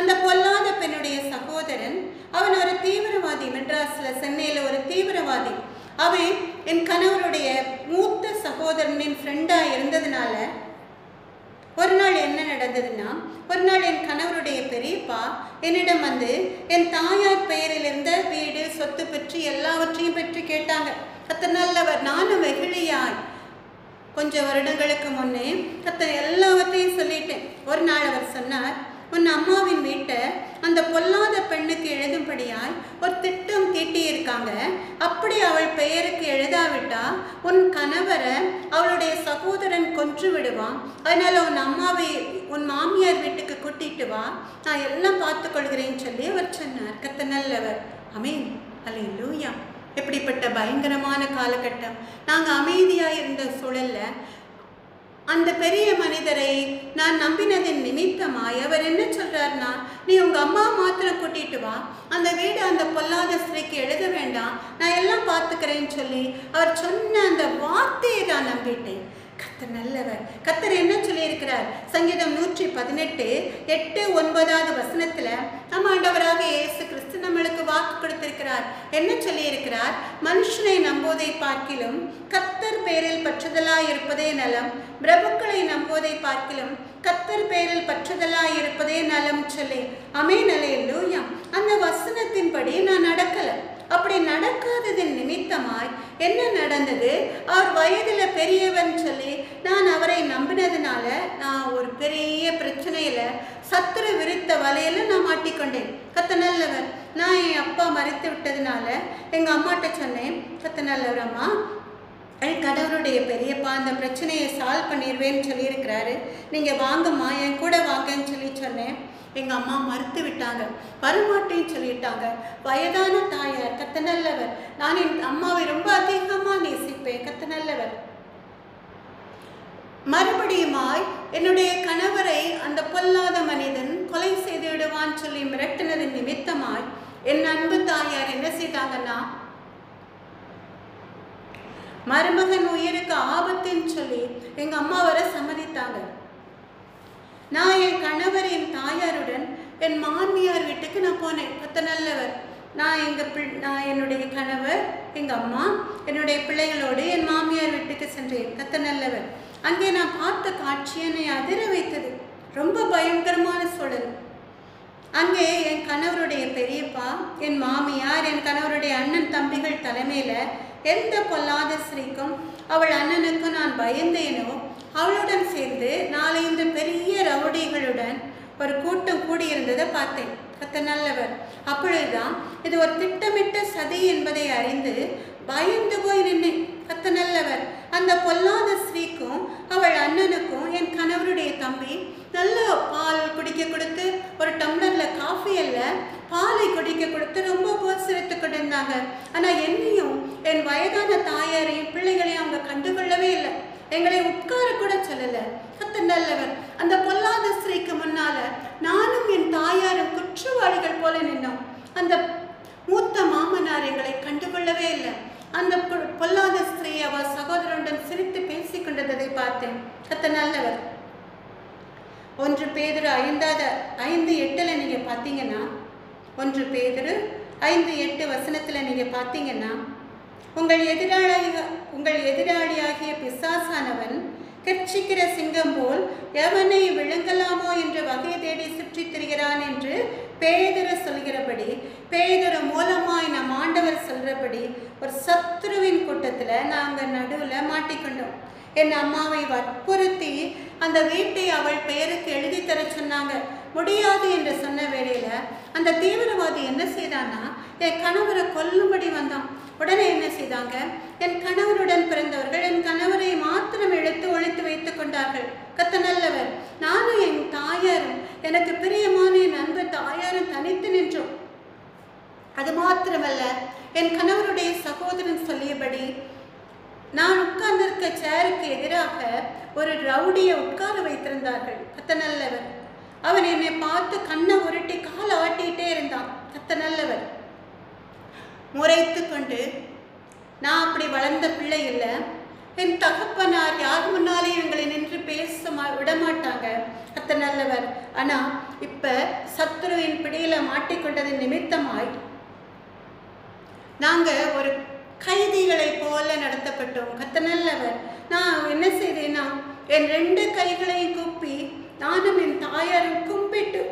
Speaker 1: அந்த பொல்லாத பெண்ணுடைய சகோதரன் அவன் ஒரு தீவிரவாதி மெட்ராஸில் சென்னையில் ஒரு தீவிரவாதி. அவன் என் கணவருடைய மூத்த சகோதரனின் ஃப்ரெண்டாக இருந்ததுனால ஒரு நாள் என்ன நடந்ததுன்னா ஒரு நாள் என் கணவருடைய பெரியப்பா என்னிடம் வந்து என் தாயார் பெயரில் இருந்த வீடு சொத்து பற்றி எல்லாவற்றையும் பற்றி கேட்டாங்க. அத்தனை நல்லவர் நானும் வெகுளியாய். கொஞ்சம் வருடங்களுக்கு முன்னே அத்தனை எல்லாவற்றையும் சொல்லிட்டேன். ஒரு நாள் அவர் சொன்னார் உன் அம்மாவின் வீட்டை அந்த பொல்லாத பெண்ணுக்கு எழுதும்படியாய் ஒரு திட்டம் தீட்டியிருக்காங்க. அப்படி அவள் பெயருக்கு எழுதாவிட்டா உன் கணவரை அவளுடைய சகோதரன் கொன்று விடுவான். அதனால உன் அம்மாவை உன் மாமியார் வீட்டுக்கு கூட்டிட்டு வா. நான் எல்லாம் பார்த்துக்கொள்கிறேன்னு சொல்லி அவர் சொன்னார். கத்த நல்லவர். அமீன் அலே லூயா எப்படிப்பட்ட பயங்கரமான காலகட்டம். நாங்கள் அமைதியாக இருந்த சூழல்ல அந்த பெரிய மனிதரை நான் நம்பினதின் நிமித்தமாய் அவர் என்ன சொல்றாருன்னா நீ உங்க அம்மா மாத்திரம் கூட்டிட்டு வா. அந்த வீடு அந்த பொல்லாத ஸ்திரீக்கு எழுத வேண்டாம். நான் எல்லாம் பார்த்துக்கிறேன்னு சொல்லி அவர் சொன்ன அந்த வார்த்தையை நான் நம்பிட்டேன். கத்தர் நல்லவர். கத்தர் என்ன சொல்லியிருக்கிறார்? சங்கீதம் நூற்றி பதினெட்டு எட்டு ஒன்பதாவது வசனத்துல நம்ம ஆண்டவராக இயேசு கிறிஸ்து நம்மளுக்கு வாக்கு கொடுத்திருக்கிறார். என்ன சொல்லியிருக்கிறார்? மனுஷனை நம்புவதை பார்க்கிலும் கத்தர் பேரில் பற்றுதலாய் இருப்பதே நலம். பிரபுக்களை நம்புவதை பார்க்கிலும் கத்தர் பேரில் பற்றுதலாய் இருப்பதே நலம். சொல்லி அமே நலையிலூயா அந்த வசனத்தின்படி நான் நடக்கலை. அப்படி நடக்காததின் நிமித்தமாய் என்ன நடந்தது? அவர் வயதில் பெரியவன் சொல்லி நான் அவரை நம்பினதுனால நான் ஒரு பெரிய பிரச்சனையில் சத்துரு விரித்த வலையில நான் மாட்டிக்கொண்டேன். கத்த நல்லவர் நான் என் அப்பா மறைத்து விட்டதுனால எங்கள் அம்மாட்ட சொன்னேன். கத்த நல்லவர் அம்மா என் கணவருடைய பெரியப்பா அந்த பிரச்சனையை சால்வ் பண்ணிடுவேன்னு சொல்லியிருக்கிறாரு. நீங்கள் வாங்கம்மா என் கூட வாங்கன்னு சொல்லி சொன்னேன். எங்கள் அம்மா மறுத்து விட்டாங்க. வரமாட்டேன்னு சொல்லிட்டாங்க. வயதான தாயார் கத்த நல்லவர் நான் என் அம்மாவை ரொம்ப அதிகமாக நேசிப்பேன் கத்த நல்லவர் மறுபடியுமாய் என்னுடைய கணவரை அந்த பொல்லாத மனிதன் கொலை செய்து விடுவான் சொல்லி மிரட்டினது நிமித்தமாய் என் அன்பு தாயார் என்ன செய்தாங்கன்னா மருமகன் உயிருக்கு ஆபத்துன்னு சொல்லி எங்கள் அம்மா வர சம்மதித்தாங்க. நான் என் கணவர் என் தாயாருடன் என் மாமியார் வீட்டுக்கு நான் போனேன். பத்த நல்லவர். நான் எங்கள் பிள் நான் என்னுடைய கணவர் எங்கள் அம்மா என்னுடைய பிள்ளைகளோடு என் மாமியார் வீட்டுக்கு சென்றேன். கத்த நல்லவர். அங்கே நான் பார்த்த காட்சி என்னை அதிர வைத்தது. ரொம்ப பயங்கரமான சூழல். அங்கே என் கணவருடைய பெரியப்பா என் மாமியார் என் கணவருடைய அண்ணன் தம்பிகள் தலைமையில் எந்த பொல்லாத ஸ்ரீக்கும் அவள் அண்ணனுக்கும் நான் பயந்தேனோ அவளுடன் சேர்ந்து நாலైந்து பெரிய ரவுடிகளுடன் ஒரு கூட்டம் கூடியிருந்ததை பார்த்தேன். கத்த நல்லவர். அப்பொழுதுதான் இது ஒரு திட்டமிட்ட சதி என்பதை அறிந்து பயந்து போய் நின்றேன் கத்த நல்லவர். அந்த பொல்லாத ஸ்ரீக்கும் அவள் அண்ணனுக்கும் என் கணவருடைய தம்பி நல்ல பால் குடிக்க கொடுத்து ஒரு டம்ளர்ல காஃபி அல்ல பாலை குடிக்க கொடுத்து ரொம்ப உபசரித்து கொண்டிருந்தாங்க. ஆனால் என்னையும் என் வயதான தாயாரையும் பிள்ளைகளையும் அவங்க கண்டுகொள்ளவே இல்லை. எங்களை உட்கார கூட சொல்லல. கத்த நல்லவர் அந்த பொல்லாத ஸ்திரீக்கு முன்னால நானும் என் தாயாரும் குற்றவாளிகள் போல நின்னோம். அந்த மூத்த மாமனார் எங்களை கண்டுகொள்ளவே இல்லை. அந்த பொ- பொல்லாத ஸ்திரீ அவ சகோதரனுடன் சிரித்து பேசிக் கொண்டதை பார்த்தேன். கத்த நல்லவர் ஒன்று பேதுரு ஐந்தாவது ஐந்து எட்டில் நீங்கள் பார்த்தீங்கன்னா ஒன்று பேதுரு ஐந்து எட்டு வசனத்தில் நீங்கள் பார்த்தீங்கன்னா உங்கள் எதிராளி உங்கள் எதிராளியாகிய பிசாசானவன் கர்ச்சிக்கிற சிங்கம் போல் எவனை விழுங்கலாமோ என்று வகை தேடி சுற்றித் திரிகிறான் என்று பேதுரு சொல்கிறபடி பேதுரு மூலமாய் நம் ஆண்டவர் சொல்கிறபடி ஒரு சத்ருவின் கூட்டத்தில் நாங்கள் நடுவில் மாட்டிக்கொண்டோம். என் அம்மாவை வற்புறுத்தி அந்த வீட்டை அவள் பெயருக்கு எழுதி தர சொன்னாங்க. முடியாது என்று சொன்ன வேளையில் அந்த தீவிரவாதி என்ன செய்தான்னா என் கணவரை கொல்லும்படி வந்தான். உடனே என்ன செய்தாங்க என் கணவருடன் பிறந்தவர்கள் என் கணவரை மாத்திரம் இழுத்து ஒழித்து வைத்துக் கொண்டார்கள். கத்த நல்லவர் நானும் என் தாயாரும் எனக்கு பிரியமான என் அன்பு தாயாரும் தனித்து நின்றோம். அது மாத்திரமல்ல என் கணவருடைய சகோதரன் சொல்லியபடி நான் உட்கார்ந்திருக்க சேருக்கு எதிராக ஒரு ரவுடியை உட்கார வைத்திருந்தார்கள். கத்த நல்லவர். அவன் என்னை பார்த்து கண்ணை உருட்டி காலை ஆட்டிகிட்டே இருந்தான். கத்த நல்லவர் முறைத்து கொண்டு நான் அப்படி வளர்ந்த பிள்ளை இல்லை. என் தகப்பனார் யார் முன்னாலே எங்களை நின்று பேச மா- விடமாட்டாங்க. அத்த நல்லவர். ஆனால் இப்போ சத்ருவின் பிடியில் மாட்டிக்கொண்டதின் நிமித்தமாய் நாங்கள் ஒரு கைதிகளை போல நடத்தப்பட்டோம். கத்த நல்லவர். நான் என்ன செய்தேன்னா என் ரெண்டு கைகளையும் கூப்பி நானும் என் தாயாரும் கும்பிட்டு.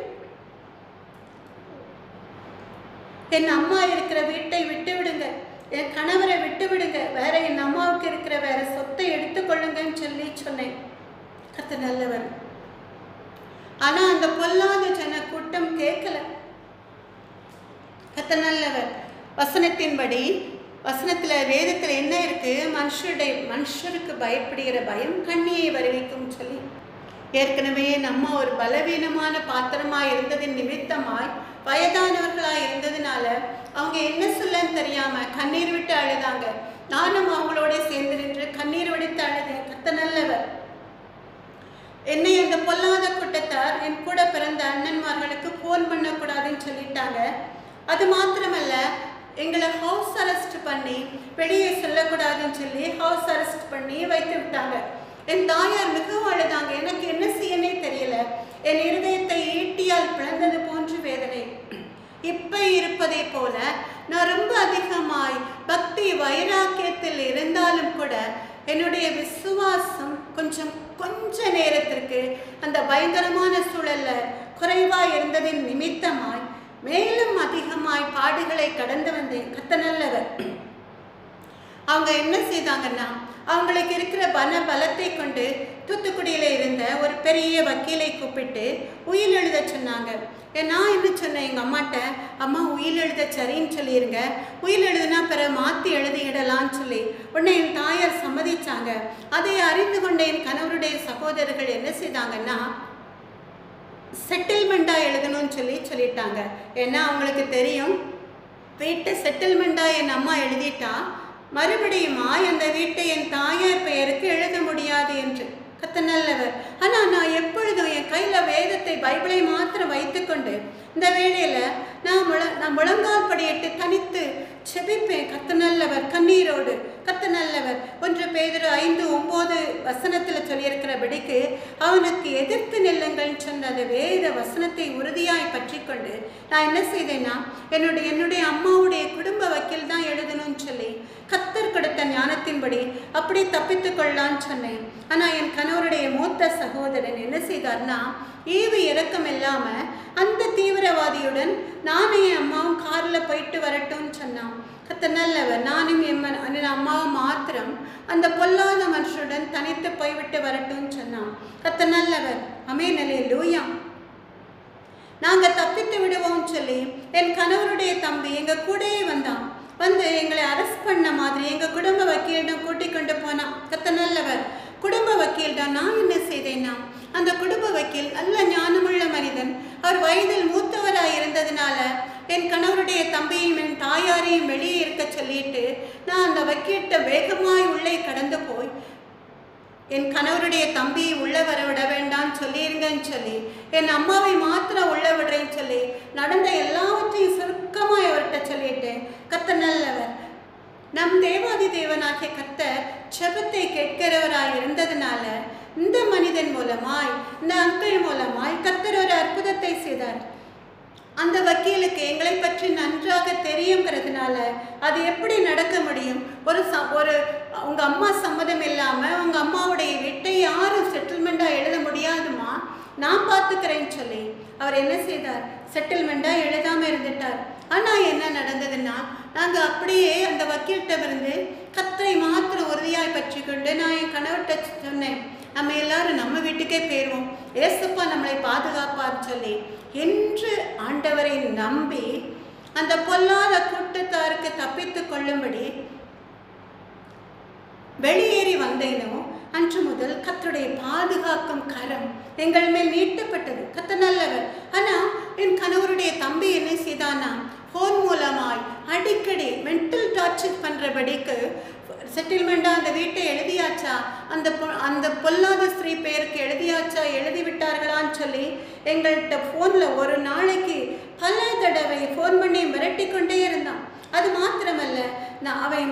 Speaker 1: என் அம்மா இருக்கிற வீட்டை விட்டு விடுங்க. என் கணவரை விட்டு விடுங்க. வேற என் அம்மாவுக்கு இருக்கிற வேற சொத்தை எடுத்துக்கொள்ளுங்கன்னு சொல்லி சொன்னேன். கத்த நல்லவன் ஆனா அந்த பொல்லாத ஜன கூட்டம் கேட்கல. கத்த நல்லவர். வசனத்தின்படி வசனத்துல வேதத்துல என்ன இருக்கு? மனுஷருடைய மனுஷருக்கு பயப்படுகிற பயம் கண்ணியை வருவிக்கும் சொல்லி. ஏற்கனவே நம்ம ஒரு பலவீனமான பாத்திரமா இருந்ததின் நிமித்தமாய் வயதானவர்களாக இருந்ததுனால அவங்க என்ன சொல்லன்னு தெரியாமல் கண்ணீர் விட்டு அழுதாங்க. நானும் அவங்களோட சேர்ந்து நின்று கண்ணீர் வடித்து அழுதேன். கத்த நல்லவர். என்னை அந்த பொல்லாத கூட்டத்தார் என் கூட பிறந்த அண்ணன்மார்களுக்கு ஃபோன் பண்ணக்கூடாதுன்னு சொல்லிட்டாங்க. அது மாத்திரமல்ல எங்களை ஹவுஸ் அரெஸ்ட் பண்ணி வெளியே செல்லக்கூடாதுன்னு சொல்லி ஹவுஸ் அரெஸ்ட் பண்ணி வைத்து விட்டாங்க. என் தாயார் மிகவும் அழுதாங்க எனக்கு என்ன செய்யனே தெரியல. என் இருதயத்தை ஈட்டியால் பிளந்தது போன்று வேதனை. இப்ப இருப்பதை போல நான் ரொம்ப அதிகமாய் பக்தி வைராக்கியத்தில் இருந்தாலும் கூட என்னுடைய விசுவாசம் கொஞ்சம் கொஞ்ச நேரத்திற்கு அந்த பயங்கரமான சூழல்ல குறைவா இருந்ததின் நிமித்தமாய் மேலும் அதிகமாய் பாடுகளை கடந்து வந்தேன். கத்த நல்லவர். அவங்க என்ன செய்தாங்கன்னா அவங்களுக்கு இருக்கிற பண பலத்தை கொண்டு தூத்துக்குடியில் இருந்த ஒரு பெரிய வக்கீலை கூப்பிட்டு உயில் எழுத சொன்னாங்க. நான் என்ன சொன்னேன் எங்கள் அம்மாட்ட அம்மா உயில் எழுத சரின்னு சொல்லிடுங்க உயில் எழுதுனா பிற மாற்றி எழுதிடலான்னு சொல்லி. உடனே என் தாயார் சம்மதிச்சாங்க. அதை அறிந்து கொண்ட என் கணவருடைய சகோதரர்கள் என்ன செய்தாங்கன்னா செட்டில்மெண்ட்டாக எழுதணும்னு சொல்லி சொல்லிட்டாங்க. ஏன்னா அவங்களுக்கு தெரியும். வீட்டை செட்டில்மெண்ட்டாக என் அம்மா எழுதிட்டா மறுபடியுமா அந்த வீட்டை என் தாயார் பெயருக்கு எழுத முடியாது என்று. கத்த நல்லவர். ஆனால் நான் எப்பொழுதும் என் கையில் வேதத்தை பைபிளை மாத்திரம் வைத்துக்கொண்டு இந்த வேளையில் நான் முழ நான் முழங்கால் படியிட்டு தனித்து செபிப்பேன். கத்த நல்லவர் கண்ணீரோடு கத்த நல்லவர். ஒன்று பேதர் ஐந்து ஒம்பது வசனத்தில் சொல்லியிருக்கிறபடிக்கு அவனுக்கு எதிர்த்து நில்லுங்கள்னு சொன்ன அந்த வேத வசனத்தை உறுதியாய் பற்றிக்கொண்டு நான் என்ன செய்தேன்னா என்னுடைய என்னுடைய அம்மாவுடைய குடும்ப வக்கீல் தான் எழுதணும்னு சொல்லி கத்தர் கொடுத்த ஞானத்தின்படி அப்படி தப்பித்து கொள்ளலான்னு சொன்னேன். ஆனால் என் கணவருடைய மூத்த சகோதரன் என்ன செய்தார்னா ஈவு இறக்கம் இல்லாம அந்த தீவிரவாதியுடன் நானும் என் அம்மாவும் காரில் போயிட்டு வரட்டும்னு சொன்னான். கத்த நல்லவர் நானும் என் அம்மாவும் மாத்திரம் அந்த பொல்லாத மனுஷருடன் தனித்து போய்விட்டு வரட்டும்னு சொன்னான். கத்த நல்லவர் அமே நிலைய லூயா நாங்கள் தப்பித்து விடுவோம்னு சொல்லி என் கணவருடைய தம்பி எங்கள் கூடயே வந்தான். வந்து எங்களை அரெஸ்ட் பண்ண மாதிரி எங்கள் குடும்ப வக்கீலிடம் கூட்டிக் கொண்டு போனான். கத்த நல்லவர் குடும்ப வக்கீல்தான் நான் என்ன செய்தேன்னா அந்த குடும்ப வக்கீல் நல்ல ஞானமுள்ள மனிதன். அவர் வயதில் மூத்தவராக இருந்ததுனால என் கணவருடைய தம்பியும் என் தாயாரையும் வெளியே இருக்க சொல்லிட்டு நான் அந்த வக்கீல்கிட்ட வேகமாய் உள்ளே கடந்து போய் என் கணவருடைய தம்பியை உள்ளே வர விட வேண்டாம்னு சொல்லியிருங்கன்னு சொல்லி என் அம்மாவை மாத்திரம் உள்ள விடுறேன்னு சொல்லி நடந்த எல்லாவற்றையும் சுருக்கமாக அவர்கிட்ட சொல்லிட்டேன். கத்த நல்லவர். நம் தேவாதி தேவனாகிய கத்தர் செபத்தை கேட்கிறவராய் இருந்ததுனால இந்த மனிதன் மூலமாய் இந்த அங்கிள் மூலமாய் கத்தர் ஒரு அற்புதத்தை செய்தார். அந்த வக்கீலுக்கு எங்களை பற்றி நன்றாக தெரியுங்கிறதுனால அது எப்படி நடக்க முடியும்? ஒரு ச ஒரு உங்கள் அம்மா சம்மதம் இல்லாமல் உங்கள் அம்மாவுடைய வீட்டை யாரும் செட்டில்மெண்ட்டாக எழுத முடியாதுமா நான் பார்த்துக்கிறேன்னு சொல்லி அவர் என்ன செய்தார்? செட்டில்மெண்ட்டாக எழுதாமல் இருந்துட்டார். ஆனால் என்ன நடந்ததுன்னா நாங்கள் அப்படியே அந்த வக்கீல்கிட்ட இருந்து கத்தரை மாத்திர உறுதியாய் பற்றி கொண்டு நான் என் கணவர்கிட்ட சொன்னேன் நம்ம எல்லாரும் நம்ம வீட்டுக்கே போயிடுவோம் ஏசப்பா நம்மளை பாதுகாப்பார் சொல்லி என்று ஆண்டவரை நம்பி அந்த பொல்லாத கூட்டத்தாருக்கு தப்பித்து கொள்ளும்படி வெளியேறி வந்தேனோ அன்று முதல் கத்தருடைய பாதுகாக்கும் கரம் எங்கள் மேல் நீட்டப்பட்டது. கத்த நல்லவர். ஆனால் என் கணவருடைய தம்பி என்ன செய்தானா? ஃபோன் மூலமாய் அடிக்கடி மென்டல் டார்ச்சர் பண்ணுறபடிக்கு செட்டில்மெண்ட்டாக அந்த வீட்டை எழுதியாச்சா? அந்த பொ- அந்த பொல்லாத ஸ்திரீ பேருக்கு எழுதியாச்சா? எழுதி விட்டார்களான்னு சொல்லி எங்கள்கிட்ட ஃபோனில் ஒரு நாளைக்கு பல தடவை ஃபோன் பண்ணி மிரட்டி கொண்டே இருந்தான். அது மாத்திரமல்ல நான் அவன்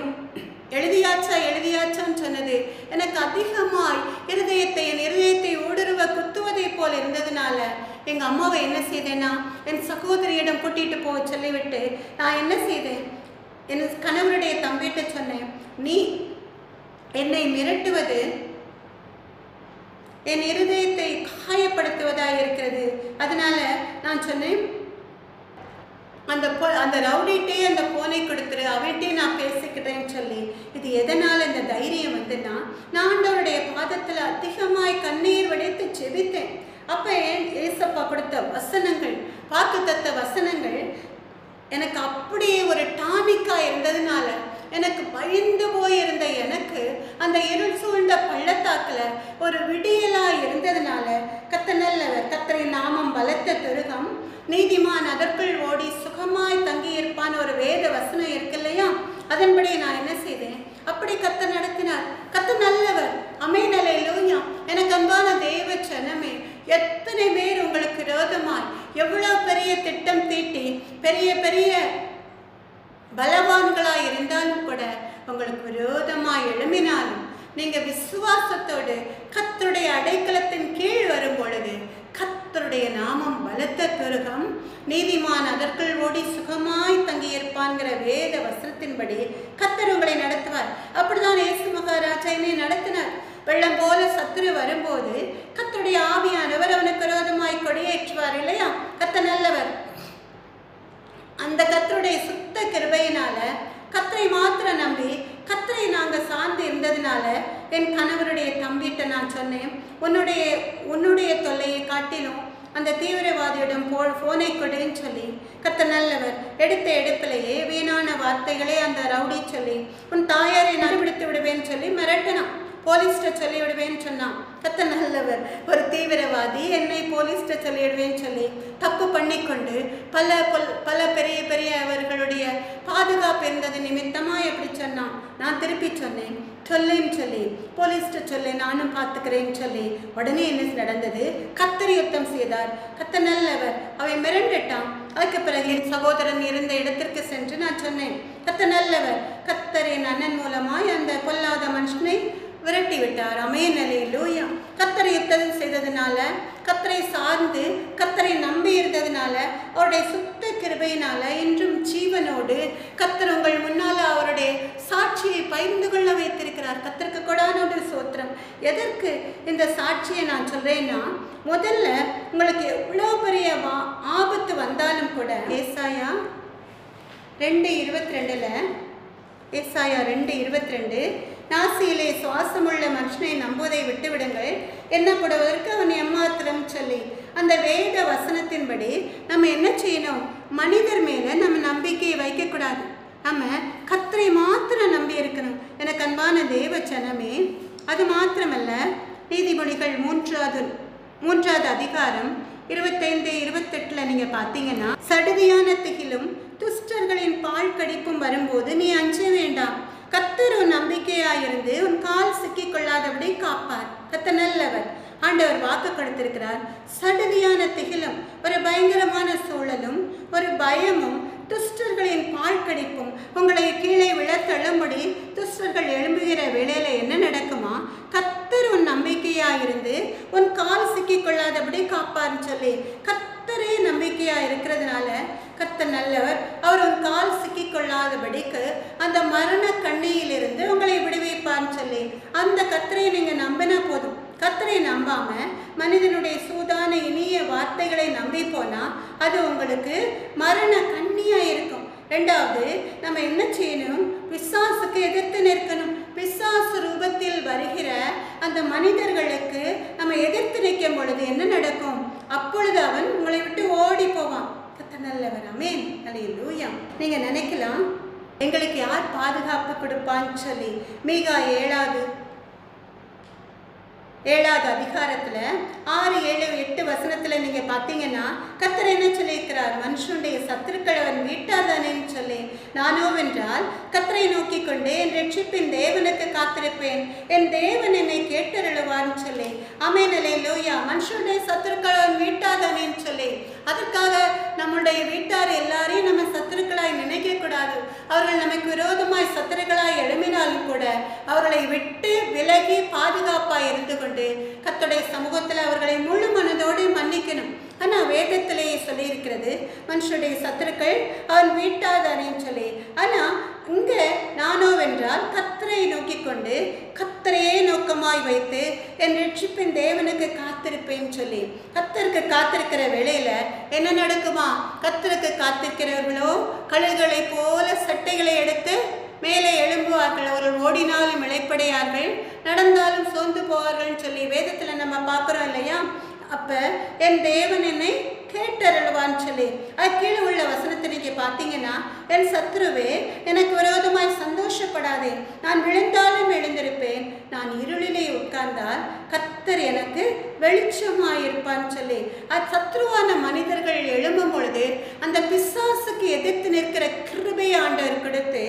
Speaker 1: எழுதியாச்சா? எழுதியாச்சான்னு சொன்னது எனக்கு அதிகமாய் இருதயத்தை என் இருதயத்தை ஓடு எங்கள் அம்மாவை என்ன செய்தேன்னா என் சகோதரியிடம் கூட்டிகிட்டு போக சொல்லிவிட்டு நான் என்ன செய்தேன்? என் கணவருடைய தம்பிகிட்ட சொன்னேன் நீ என்னை மிரட்டுவது என் இருதயத்தை காயப்படுத்துவதாக இருக்கிறது. அதனால நான் சொன்னேன் அந்த பொ- அந்த ரவுடிகிட்டே அந்த ஃபோனை கொடுத்துரு அவன்கிட்டே நான் பேசிக்கிட்டேன்னு சொல்லி. இது எதனால் இந்த தைரியம் வந்துன்னா நான் ஆண்டவருடைய பாதத்தில் அதிகமாய் கண்ணீர் வடித்து செபித்தேன் அப்போ ஏசப்பா கொடுத்த வசனங்கள் வாக்குத்தத்த வசனங்கள் எனக்கு அப்படியே ஒரு டானிக்காக இருந்ததுனால எனக்கு பயந்து போயிருந்த எனக்கு அந்த இருள் சூழ்ந்த பள்ளத்தாக்கில் ஒரு விடியலாக இருந்ததுனால கத்த கத்தரை நாமம் பலத்த திருகம் நீதிமான் அதற்குள் ஓடி சுகமாய் தங்கியிருப்பான் ஒரு வேத வசனம் இருக்கு இல்லையா? அதன்படி நான் என்ன செய்தேன்? அப்படி கத்த நடத்தினார். கத்த நல்லவர். அமைநலை எனக்கு அன்பான தெய்வ சனமே எத்தனை பேர் உங்களுக்கு விரோதமாய் எவ்வளவு பெரிய திட்டம் தீட்டி பெரிய பெரிய பலவான்களாக இருந்தாலும் கூட உங்களுக்கு விரோதமாக எழுமினாலும் நீங்க விசுவாசத்தோடு கத்தருடைய அடைக்கலத்தின் கீழ் வரும் பொழுது கத்தருடைய நாமம் பலத்த துருகம் நீதிமான் அதற்குள் ஓடி சுகமாய் தங்கியிருப்பான்கிற வேத வசனத்தின்படி கத்தர் உங்களை நடத்துவார். அப்படிதான் இயேசு மகாராஜா என்னை நடத்தினார். வெள்ளம் போல சத்துரு வரும்போது கத்தருடைய ஆவியானவர் அவனுக்கு விரோதமாய் கொடியேற்றுவார் இல்லையா? கத்த நல்லவர். அந்த கத்தருடைய சுத்த கிருபையினால கத்தரை மாத்திரம் நம்பி கத்தரை நாங்கள் சார்ந்து இருந்ததுனால என் கணவருடைய தம்பிகிட்ட நான் சொன்னேன் உன்னுடைய உன்னுடைய தொல்லையை காட்டிலும் அந்த தீவிரவாதியிடம் போ ஃபோனை கொடுன்னு சொல்லி கத்த நல்லவர். எடுத்த எடுப்பிலேயே வீணான வார்த்தைகளே அந்த ரவுடி சொல்லி உன் தாயாரை நடுபிடித்து விடுவேன்னு சொல்லி மிரட்டினான். போலீஸ்கிட்ட சொல்லிவிடுவேன்னு சொன்னான். கத்த நல்லவர் ஒரு தீவிரவாதி என்னை போலீஸ்கிட்ட சொல்லிவிடுவேன்னு சொல்லி தப்பு பண்ணிக்கொண்டு பல பல பெரிய பெரிய அவர்களுடைய பாதுகாப்பு இருந்தது நிமித்தமாக எப்படி சொன்னான். நான் திருப்பி சொன்னேன். சொல்லேன்னு சொல்லி போலீஸ்கிட்ட சொல்லி நானும் பார்த்துக்கிறேன்னு சொல்லி உடனே என்ன நடந்தது? கத்தர் யுத்தம் செய்தார். கத்த நல்லவர் அவை மிரண்டுட்டான் அதுக்கு பிறகு என் சகோதரன் இருந்த இடத்திற்கு சென்று நான் சொன்னேன். கத்த நல்லவர் கத்தரின் அண்ணன் மூலமாய் அந்த பொல்லாத மனுஷனை விரட்டி விட்டார். அமைய நிலையிலூயா கத்தரை யுத்தம் செய்ததுனால கத்தரை சார்ந்து கத்தரை நம்பி இருந்ததுனால அவருடைய சுத்த கிருபையினால இன்றும் ஜீவனோடு கத்தர் உங்கள் முன்னால அவருடைய சாட்சியை பகிர்ந்து கொள்ள வைத்திருக்கிறார். கத்தருக்கு கொடானோடு சோத்திரம். எதற்கு இந்த சாட்சியை நான் சொல்றேன்னா முதல்ல உங்களுக்கு எவ்வளோ பெரிய வா- ஆபத்து வந்தாலும் கூட ஏசாயா ரெண்டு இருபத்தி ரெண்டுல ஏசாயா ரெண்டு இருபத்தி ரெண்டு நாசியிலே சுவாசமுள்ள மனுஷனை நம்புவதை விட்டுவிடுங்கள். எண்ணப்படுவதற்கு அவன் எம்மாத்திரம் சொல்லி அந்த வேத வசனத்தின்படி நம்ம என்ன செய்யணும்? மனிதர் மேலே நம்ம நம்பிக்கையை வைக்கக்கூடாது. நம்ம கத்தரை மாத்திரம் நம்பி இருக்கணும். எனக்கு அன்பான தேவ சனமே அது மாத்திரமல்ல நீதிமொழிகள் மூன்றாவது மூன்றாவது அதிகாரம் இருபத்தைந்து இருபத்தெட்டுல நீங்க பார்த்தீங்கன்னா சடுதியான திகிலும் துஷ்டர்களின் பால் கடிப்பும் வரும்போது நீ அஞ்ச வேண்டாம். கத்தர் உன் நம்பிக்கையாயிருந்து உன் கால் சிக்கிக் கொள்ளாதபடி காப்பார். கத்த நல்லவர். ஆண்டவர் வாக்கு கொடுத்திருக்கிறார். சடுதியான திகிலும் ஒரு பயங்கரமான சூழலும் ஒரு பயமும் துஷ்டர்களின் பால் கடிப்பும் உங்களை கீழே விழ தள்ளும்படி துஷ்டர்கள் எழும்புகிற வேளையில என்ன நடக்குமா? கத்தர் உன் நம்பிக்கையாயிருந்து உன் கால் சிக்கிக் கொள்ளாதபடி காப்பார்னு சொல்லி கத்தரே நம்பிக்கை இருக்கிறதுனால கர்த்தர் நல்லவர். அவர் உன் கால் சிக்கிக் கொள்ளாதபடிக்கு அந்த மரண கண்ணியிலிருந்து உங்களை விடுவிப்பார்னு சொல்லி அந்த கத்தரை நீங்கள் நம்பினா போதும். கத்தரை நம்பாம மனிதனுடைய சூதான இனிய வார்த்தைகளை நம்பி போனா அது உங்களுக்கு மரண கண்ணியாக இருக்கும். ரெண்டாவது நம்ம என்ன செய்யணும்? பிசாசுக்கு எதிர்த்து நிற்கணும். பிசாசு ரூபத்தில் வருகிற அந்த மனிதர்களுக்கு நம்ம எதிர்த்து நிற்கும் பொழுது என்ன நடக்கும்? அப்பொழுது அவன் உங்களை விட்டு ஓடி போவான். கத்த நல்லவர். அமேன் லூயா நீங்க நினைக்கலாம் எங்களுக்கு யார் பாதுகாப்பு கொடுப்பான்னு சொல்லி மீகா ஏழாவது ஏழாவது அதிகாரத்தில் ஆறு ஏழு எட்டு வசனத்தில் நீங்கள் பார்த்தீங்கன்னா கத்தர் என்ன சொல்லியிருக்கிறார்? மனுஷனுடைய சத்துருக்கள் அவன் வீட்டாதானேன்னு சொல்லி. நானோ வென்றால் கத்தரை நோக்கி கொண்டு என் ரட்சிப்பின் தேவனுக்கு காத்திருப்பேன். என் தேவன் என்னை கேட்டருளுவான்னு சொல்லி. அமேனலே லோயா மனுஷனுடைய சத்துருக்கள் அவன் வீட்டாதானேன்னு சொல்லி. அதற்காக நம்முடைய வீட்டார் எல்லாரையும் நம்ம சத்துருக்களாய் நினைக்கக்கூடாது அவர்கள் நமக்கு விரோதமாய் சத்துருக்களாய் எழுமினாலும் கூட அவர்களை விட்டு விலகி பாதுகாப்பாய் இருந்து கொண்டு கத்துடைய சமூகத்தில் அவர்களை முழு மனதோடு மன்னிக்கணும். ஆனால் வேதத்திலேயே சொல்லியிருக்கிறது மனுஷனுடைய சத்துருக்கள் அவன் வீட்டாதானேன்னு சொல்லி. ஆனால் இங்கே நானோ வென்றால் கத்தரை நோக்கி கொண்டு கத்தரையே நோக்கமாய் வைத்து என் ரட்சிப்பின் தேவனுக்கு காத்திருப்பேன்னு சொல்லி. கத்தருக்கு காத்திருக்கிற வேளையில் என்ன நடக்குமா? கத்தருக்கு காத்திருக்கிறவர்களோ கழுகுகளை போல சட்டைகளை எடுத்து மேலே எழும்புவார்கள். அவர்கள் ஓடினாலும் இழைப்படையார்கள் நடந்தாலும் சோர்ந்து போவார்கள்னு சொல்லி வேதத்தில் நம்ம பார்க்குறோம் இல்லையா? அப்போ என் தேவன் என்னை கேட்டருள்வான்னு சொல்லி. அது கீழே உள்ள வசனத்தை நீங்கள் பார்த்தீங்கன்னா என் சத்ருவே எனக்கு விரோதமாய் சந்தோஷப்படாதே. நான் விழுந்தாலும் எழுந்திருப்பேன். நான் இருளிலே உட்கார்ந்தால் கத்தர் எனக்கு வெளிச்சமாயிருப்பான்னு சொல்லி. அது சத்ருவான மனிதர்கள் எழும்பும் பொழுது அந்த பிசாசுக்கு எதிர்த்து நிற்கிற கிருபை ஆண்டவர் கொடுத்து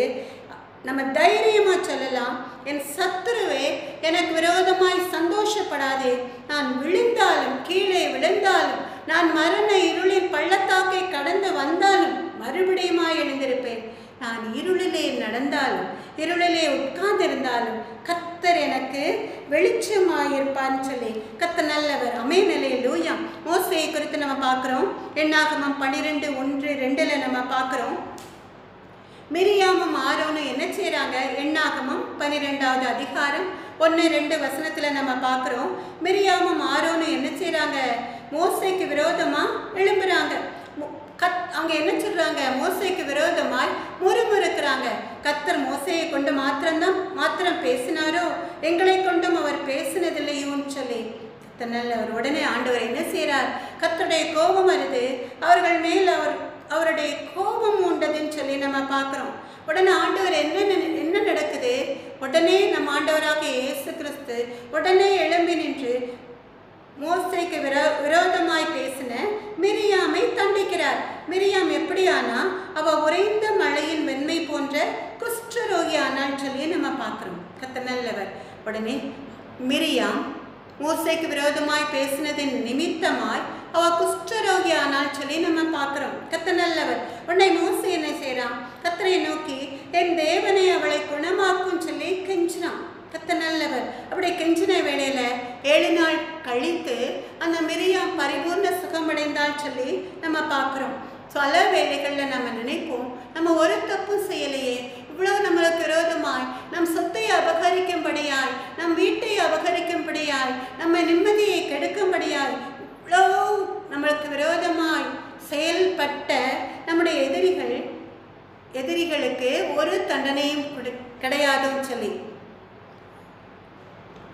Speaker 1: நம்ம தைரியமா சொல்லலாம். என் சத்துருவே எனக்கு விரோதமாய் சந்தோஷப்படாதே. நான் விழுந்தாலும் கீழே விழுந்தாலும் நான் மரண இருளின் பள்ளத்தாக்கை கடந்து வந்தாலும் மறுபடியுமாய் எழுந்திருப்பேன். நான் இருளிலே நடந்தாலும் இருளிலே உட்கார்ந்திருந்தாலும் கத்தர் எனக்கு வெளிச்சமாயிருப்பான்னு சொல்லி கத்த நல்லவர். அமே நிலையிலூயா மோசையை குறித்து நம்ம பார்க்குறோம். எண்ணாகமம் பன்னிரெண்டு ஒன்று ரெண்டுல நம்ம பார்க்குறோம். மிரியாமும் ஆரோனும் என்ன செய்கிறாங்க எண்ணாகமும் பன்னிரெண்டாவது அதிகாரம் ஒன்று ரெண்டு வசனத்தில் நம்ம பார்க்குறோம். மிரியாமும் ஆரோனும் என்ன செய்கிறாங்க மோசைக்கு விரோதமாக எழும்புறாங்க. கத் அவங்க என்ன சொல்கிறாங்க மோசைக்கு விரோதமாய் முறுமுறுக்கிறாங்க. கத்தர் மோசையை கொண்டு மாத்திரம்தான் மாத்திரம் பேசினாரோ? எங்களை கொண்டும் அவர் பேசினதில்லையோன்னு சொல்லி கத்தனால் அவர் உடனே ஆண்டவர் என்ன செய்கிறார் கத்தருடைய கோபம் வருது. அவர்கள் மேல் அவர் அவருடைய கோபம் உண்டதுன்னு சொல்லி நம்ம பார்க்குறோம். உடனே ஆண்டவர் என்ன என்ன நடக்குது? உடனே நம்ம ஆண்டவராக இயேசு கிறிஸ்து உடனே எழும்பி நின்று மோசைக்கு விரோ விரோதமாய் பேசின மிரியாமை தண்டிக்கிறார். மிரியாம் எப்படியானா அவ உறைந்த மழையின் வெண்மை போன்ற குஷ்டரோகி ஆனான்னு சொல்லி நம்ம பார்க்குறோம். கத்த நல்லவர். உடனே மிரியாம் மோசைக்கு விரோதமாய் பேசினதின் நிமித்தமாய் அவ குஷ்டரோகி ஆனால் சொல்லி நம்ம பார்க்குறோம் கத்த நல்லவர் உடனே மோசை என்ன செய்கிறான் கத்தனை நோக்கி என் தேவனை அவளை குணமாக்கும் சொல்லி கெஞ்சினான். கத்த நல்லவர் அப்படி கெஞ்சின வேளையில் ஏழு நாள் கழித்து அந்த மிரியாம் பரிபூர்ண சுகமடைந்தால் சொல்லி நம்ம பார்க்குறோம் பல வேலைகளில் நம்ம நினைப்போம் நம்ம ஒரு தப்பும் செய்யலை. நம்மளுக்கு விரோதமாய் நம் சொத்தை அபகரிக்கும்படியாய் நம் வீட்டை அபகரிக்கும்படியாய் நம்ம நிம்மதியை கெடுக்கும்படியாய் இவ்வளோ நம்மளுக்கு விரோதமாய் செயல்பட்ட நம்முடைய எதிரிகள் எதிரிகளுக்கு ஒரு தண்டனையும் கிடையாதுன்னு சொல்லி.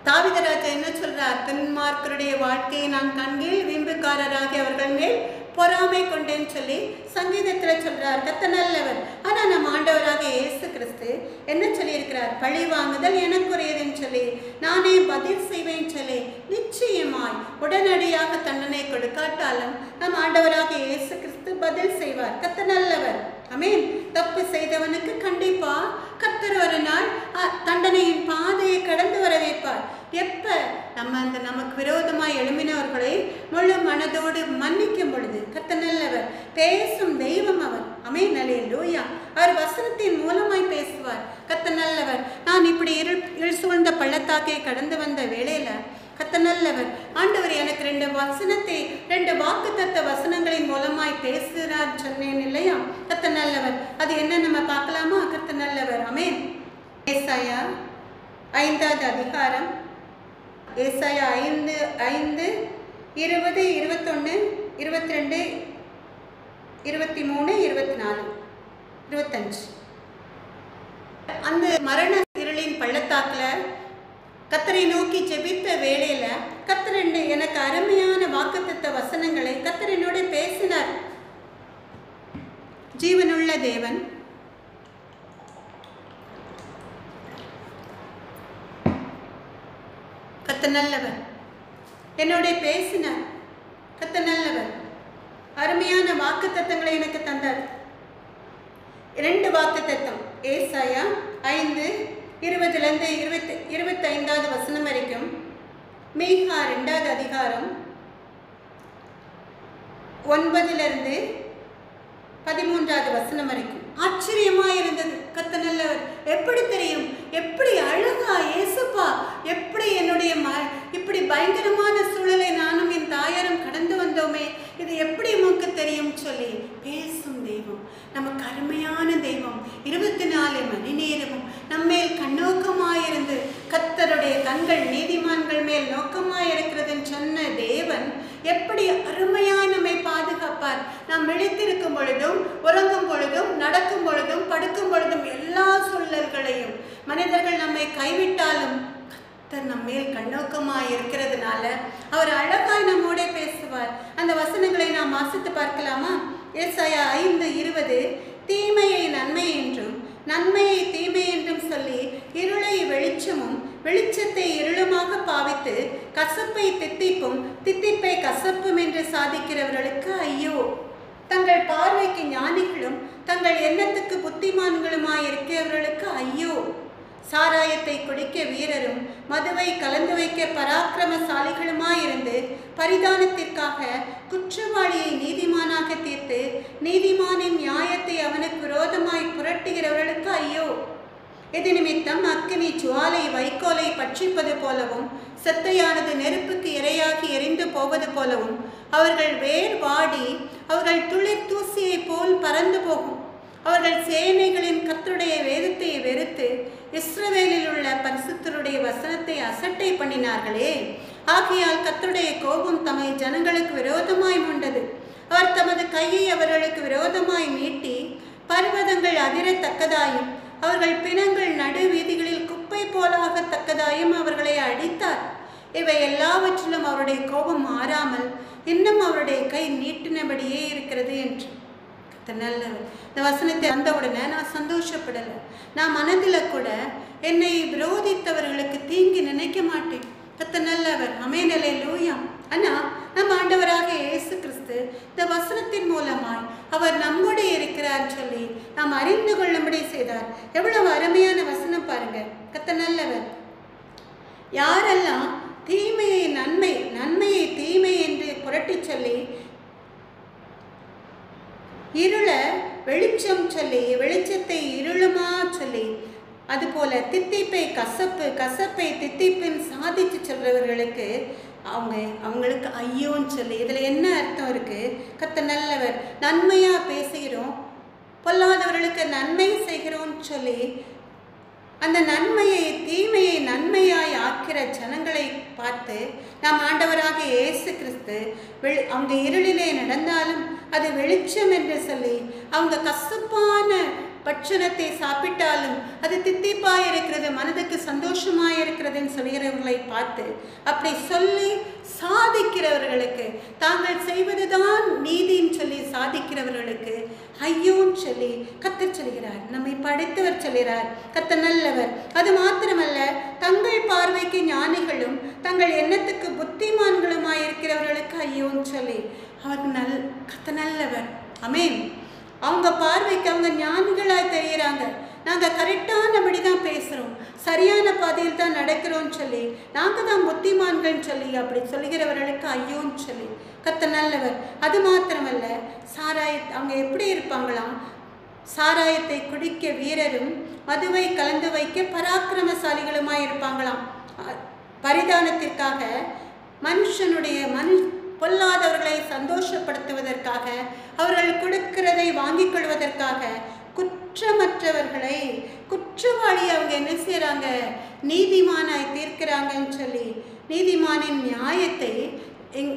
Speaker 1: தாவிதராஜா என்ன சொல்றார்? தென்மார்க்கருடைய வாழ்க்கையை நான் கண்கீழ் வீம்புக்காரராகி அவர்கள் மேல் பொறாமை கொண்டேன்னு சொல்லி சங்கீதத்தில் சொல்கிறார் கத்த நல்லவர். ஆனால் நம்ம ஆண்டவராக இயேசு கிறிஸ்து என்ன சொல்லியிருக்கிறார்? பழி வாங்குதல் எனக்குரியதுன்னு சொல்லி நானே பதில் செய்வேன் சொல்லி நிச்சயமாய் உடனடியாக தண்டனை கொடுக்காட்டாலும் நம் ஆண்டவராக இயேசு கிறிஸ்து பதில் செய்வார். கத்த நல்லவர். அமேன் தப்பு செய்தவனுக்கு கண்டிப்பா கத்தர் ஒரு நாள் அ, தண்டனையின் பாதையை கடந்து வர வைப்பார் எப்ப நம்ம அந்த நமக்கு விரோதமாய் எழுமினவர்களை முழு மனதோடு மன்னிக்கும் பொழுது கத்த நல்லவர் பேசும் தெய்வம் அவர். அமே நலே லூயா அவர் வசனத்தின் மூலமாய் பேசுவார். கத்த நல்லவர். நான் இப்படி இருள் இருள் சூழ்ந்த பள்ளத்தாக்கை கடந்து வந்த வேளையில கத்த நல்லவர். ஆண்டவர் எனக்கு ரெண்டு வசனத்தை ரெண்டு வாக்கு தத்த வசனங்களின் மூலமாய் பேசுகிறார் சொன்னேன் இல்லையா? கத்த நல்லவர். அது என்ன நம்ம பார்க்கலாமா? கத்த நல்லவர். அமே ஏசாயா ஐந்தாவது அதிகாரம். ஏசாயா ஐந்து ஐந்து இருபது இருபத்தொன்று இருபத்தி ரெண்டு இருபத்தி மூணு இருபத்தி நாலு இருபத்தஞ்சு. அந்த மரண இருளின் பள்ளத்தாக்கில் கத்தரை நோக்கி ஜெபித்த வேளையில கத்தரண்டு எனக்கு அருமையான வாக்குத்தத்த வசனங்களை கத்தரனோட பேசினார். ஜீவனுள்ள தேவன். கத்த நல்லவர். என்னோட பேசினார். கத்த நல்லவர். அருமையான வாக்கு தத்தங்களை எனக்கு தந்தார். இரண்டு வாக்கு தத்தம் ஏசாயா ஐந்து இருபதுலேருந்து இருபத்தி இருபத்தைந்தாவது வசனம் வரைக்கும். மீகா ரெண்டாவது அதிகாரம் ஒன்பதுலேருந்து பதிமூன்றாவது வசனம் வரைக்கும். ஆச்சரியமா இருந்தது கத்த நல்லவர். எப்படி தெரியும்? எப்படி அழகா ஏசப்பா எப்படி என்னுடைய ம இப்படி பயங்கரமான சூழலை நானும் என் தாயாரும் கடந்து வந்தோமே இது எப்படி உமக்கு தெரியும் சொல்லி? பேசும் தெய்வம். நமக்கு அருமையான தெய்வம். இருபத்தி நாலு மணி நேரமும் நம்மேல் கண்ணோக்கமாயிருந்து கத்தருடைய கண்கள் நீதிமான்கள் மேல் நோக்கமாயிருக்கிறதுன்னு சொன்ன தேவன் எப்படி அருமையா நம்மை பாதுகாப்பார்? நாம் விழித்திருக்கும் பொழுதும் உறங்கும் பொழுதும் நடக்கும் பொழுதும் படுக்கும் பொழுதும் எல்லா சூழல்களையும் மனிதர்கள் நம்மை கைவிட்டாலும் கர்த்தர் நம்ம மேல் கண்ணோக்கமாக இருக்கிறதுனால அவர் அழகாய் நம்மோட பேசுவார். அந்த வசனங்களை நாம் வாசித்து பார்க்கலாமா? ஏசாயா ஐந்து இருபது தீமையை நன்மை என்றும் நன்மையை தீமை என்றும் சொல்லி இருளை வெளிச்சமும் வெளிச்சத்தை இருளுமாக பாவித்து கசப்பை தித்திப்பும் தித்திப்பை கசப்பும் என்று சாதிக்கிறவர்களுக்கு ஐயோ. தங்கள் பார்வைக்கு ஞானிகளும் தங்கள் எண்ணத்துக்கு புத்திமான்களுமாய் இருக்கிறவர்களுக்கு ஐயோ. சாராயத்தை குடிக்க வீரரும் மதுவை கலந்து வைக்க பராக்கிரமசாலிகளுமாயிருந்து பரிதானத்திற்காக குற்றவாளியை நீதிமானாக தீர்த்து நீதிமானின் நியாயத்தை அவனுக்கு விரோதமாய் புரட்டுகிறவர்களுக்கு ஐயோ. இது நிமித்தம் அக்கினி ஜுவாலை வைக்கோலை பட்சிப்பது போலவும் செத்தையானது நெருப்புக்கு இரையாகி எரிந்து போவது போலவும் அவர்கள் வேர் வாடி அவர்கள் துளிர் தூசியைப் போல் பறந்து போகும். அவர்கள் சேனைகளின் கத்தருடைய வேதத்தை வெறுத்து இஸ்ரவேலில் உள்ள பரிசுத்தருடைய வசனத்தை அசட்டை பண்ணினார்களே. ஆகையால் கத்தருடைய கோபம் தம்மை ஜனங்களுக்கு விரோதமாய் மூண்டது. அவர் தமது கையை அவர்களுக்கு விரோதமாய் நீட்டி பர்வதங்கள் அதிரத்தக்கதாயும் அவர்கள் பிணங்கள் நடு வீதிகளில் குப்பை போலாகத்தக்கதாயும் அவர்களை அடித்தார். இவை எல்லாவற்றிலும் அவருடைய கோபம் மாறாமல் இன்னும் அவருடைய கை நீட்டினபடியே இருக்கிறது என்று. நல்ல நல்லவர் இந்த வசனத்தை வந்த உடனே நான் சந்தோஷப்படலை. நான் மனதில் கூட என்னை விரோதித்தவர்களுக்கு தீங்கி நினைக்க மாட்டேன். கத்த நல்லவர் அமைநிலை லூயா அண்ணா நம்ம ஆண்டவராக இயேசு கிறிஸ்து இந்த வசனத்தின் மூலமாய் அவர் நம்முடைய இருக்கிறார் சொல்லி நாம் அறிந்து கொள்ளும்படி செய்தார். எவ்வளவு அருமையான வசனம் பாருங்க. கத்த நல்லவர் யாரெல்லாம் தீமையை நன்மை நன்மையை தீமை என்று புரட்டி சொல்லி இருள வெளிச்சம் சொல்லி வெளிச்சத்தை இருளுமா சொல்லி அதுபோல தித்திப்பை கசப்பு கசப்பை தித்திப்பின் சாதித்து சொல்றவர்களுக்கு அவங்க அவங்களுக்கு ஐயோன்னு சொல்லி இதில் என்ன அர்த்தம் இருக்குது கத்த நல்லவர் நன்மையாக பேசுகிறோம் பொல்லாதவர்களுக்கு நன்மை செய்கிறோம்னு சொல்லி அந்த நன்மையை தீமையை நன்மையாய் ஆக்கிற ஜனங்களை பார்த்து நாம் ஆண்டவராக இயேசு கிறிஸ்து வெளி அவங்க இருளிலே நடந்தாலும் அது வெளிச்சம் என்று சொல்லி அவங்க கசப்பான பட்சணத்தை சாப்பிட்டாலும் அது தித்திப்பாக இருக்கிறது மனதுக்கு சந்தோஷமாக இருக்கிறதுன்னு சொல்கிறவர்களை பார்த்து அப்படி சொல்லி சாதிக்கிறவர்களுக்கு தாங்கள் செய்வதுதான் நீதின்னு சொல்லி சாதிக்கிறவர்களுக்கு ஐயோன்னு சொல்லி கத்தர் சொல்கிறார் நம்மை படைத்தவர் சொல்கிறார் கத்த நல்லவர். அது மாத்திரமல்ல தங்கள் பார்வைக்கு ஞானிகளும் தங்கள் எண்ணத்துக்கு புத்திமான்களுமாய் இருக்கிறவர்களுக்கு ஐயோன்னு சொல்லி அவர் நல் கத்த நல்லவர். அமேன் அவங்க பார்வைக்கு அவங்க ஞானிகளாய் தெரியுறாங்க நாங்கள் கரெக்டான படி தான் பேசுகிறோம் சரியான பாதையில் தான் நடக்கிறோம்னு சொல்லி நாங்கள் தான் புத்திமான்கள்னு சொல்லி அப்படி சொல்கிறவர்களுக்கு ஐயோன்னு சொல்லி கத்த நல்லவர். அது மாத்திரமல்ல சாராய அவங்க எப்படி இருப்பாங்களாம்? சாராயத்தை குடிக்க வீரரும் மதுவை கலந்து வைக்க பராக்கிரமசாலிகளுமாய் இருப்பாங்களாம். பரிதானத்திற்காக மனுஷனுடைய மனு பொல்லாதவர்களை சந்தோஷப்படுத்துவதற்காக அவர்கள் கொடுக்கிறதை வாங்கிக் கொள்வதற்காக குற்றமற்றவர்களை குற்றவாளி அவங்க என்ன செய்கிறாங்க நீதிமானாய் தீர்க்கிறாங்கன்னு சொல்லி நீதிமானின் நியாயத்தை எங்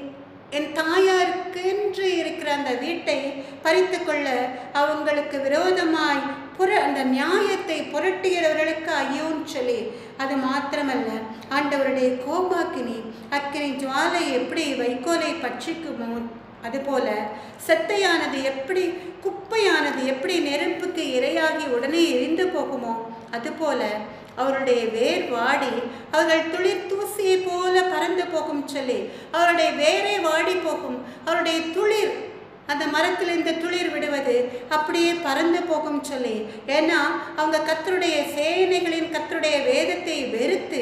Speaker 1: என் தாயாருக்கென்று இருக்கிற அந்த வீட்டை பறித்து கொள்ள அவங்களுக்கு விரோதமாய் புற அந்த நியாயத்தை புரட்டுகிறவர்களுக்கு ஐயோன்னு சொல்லி அது மாத்திரமல்ல. ஆண்டவருடைய கோபாக்கினி அக்கினி ஜுவாலை எப்படி வைக்கோலை பட்சிக்குமோ அதுபோல செத்தையானது எப்படி குப்பையானது எப்படி நெருப்புக்கு இரையாகி உடனே எரிந்து போகுமோ அதுபோல அவருடைய வேர் வாடி அவர்கள் துளிர் தூசியை போல பறந்து போகும் சொல்லி அவருடைய வேரே வாடி போகும். அவருடைய துளிர் அந்த மரத்தில் இந்த துளிர் விடுவது அப்படியே பறந்து போகும் சொல்லி ஏன்னா அவங்க கத்தருடைய சேனைகளின் கத்தருடைய வேதத்தை வெறுத்து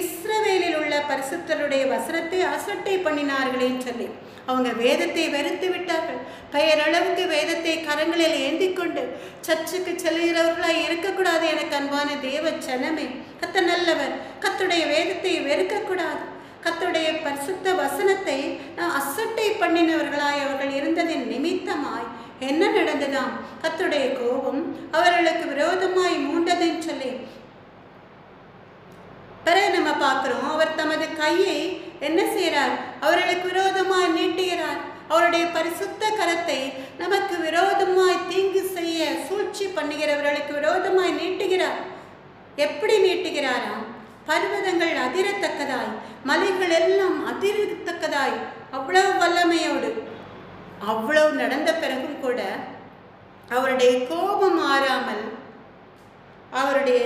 Speaker 1: இஸ்ரவேலில் உள்ள பரிசுத்தருடைய வசனத்தை அசட்டை பண்ணினார்களேன்னு சொல்லி. அவங்க வேதத்தை வெறுத்து விட்டார்கள். பெயரளவுக்கு வேதத்தை கரங்களில் ஏந்தி கொண்டு சர்ச்சுக்கு செல்கிறவர்களாய் இருக்கக்கூடாது எனக்கு அன்பான தேவ ஜனமே. கத்த நல்லவர் கத்துடைய வேதத்தை வெறுக்கக்கூடாது. கத்துடைய பரிசுத்த வசனத்தை நான் அசட்டை பண்ணினவர்களாய் அவர்கள் இருந்ததின் நிமித்தமாய் என்ன நடந்ததாம்? கத்துடைய கோபம் அவர்களுக்கு விரோதமாய் மூண்டதுன்னு சொல்லி பிறகு நம்ம பார்க்குறோம் அவர் தமது கையை என்ன செய்கிறார்? அவர்களுக்கு விரோதமாய் நீட்டுகிறார். அவருடைய பரிசுத்த கரத்தை நமக்கு விரோதமாய் தீங்கு செய்ய சூழ்ச்சி பண்ணுகிறவர்களுக்கு விரோதமாய் நீட்டுகிறார். எப்படி நீட்டுகிறாராம் பர்வதங்கள் அதிரத்தக்கதாய் மலைகள் எல்லாம் அதிரத்தக்கதாய் அவ்வளவு வல்லமையோடு. அவ்வளவு நடந்த பிறகும் கூட அவருடைய கோபம் மாறாமல் அவருடைய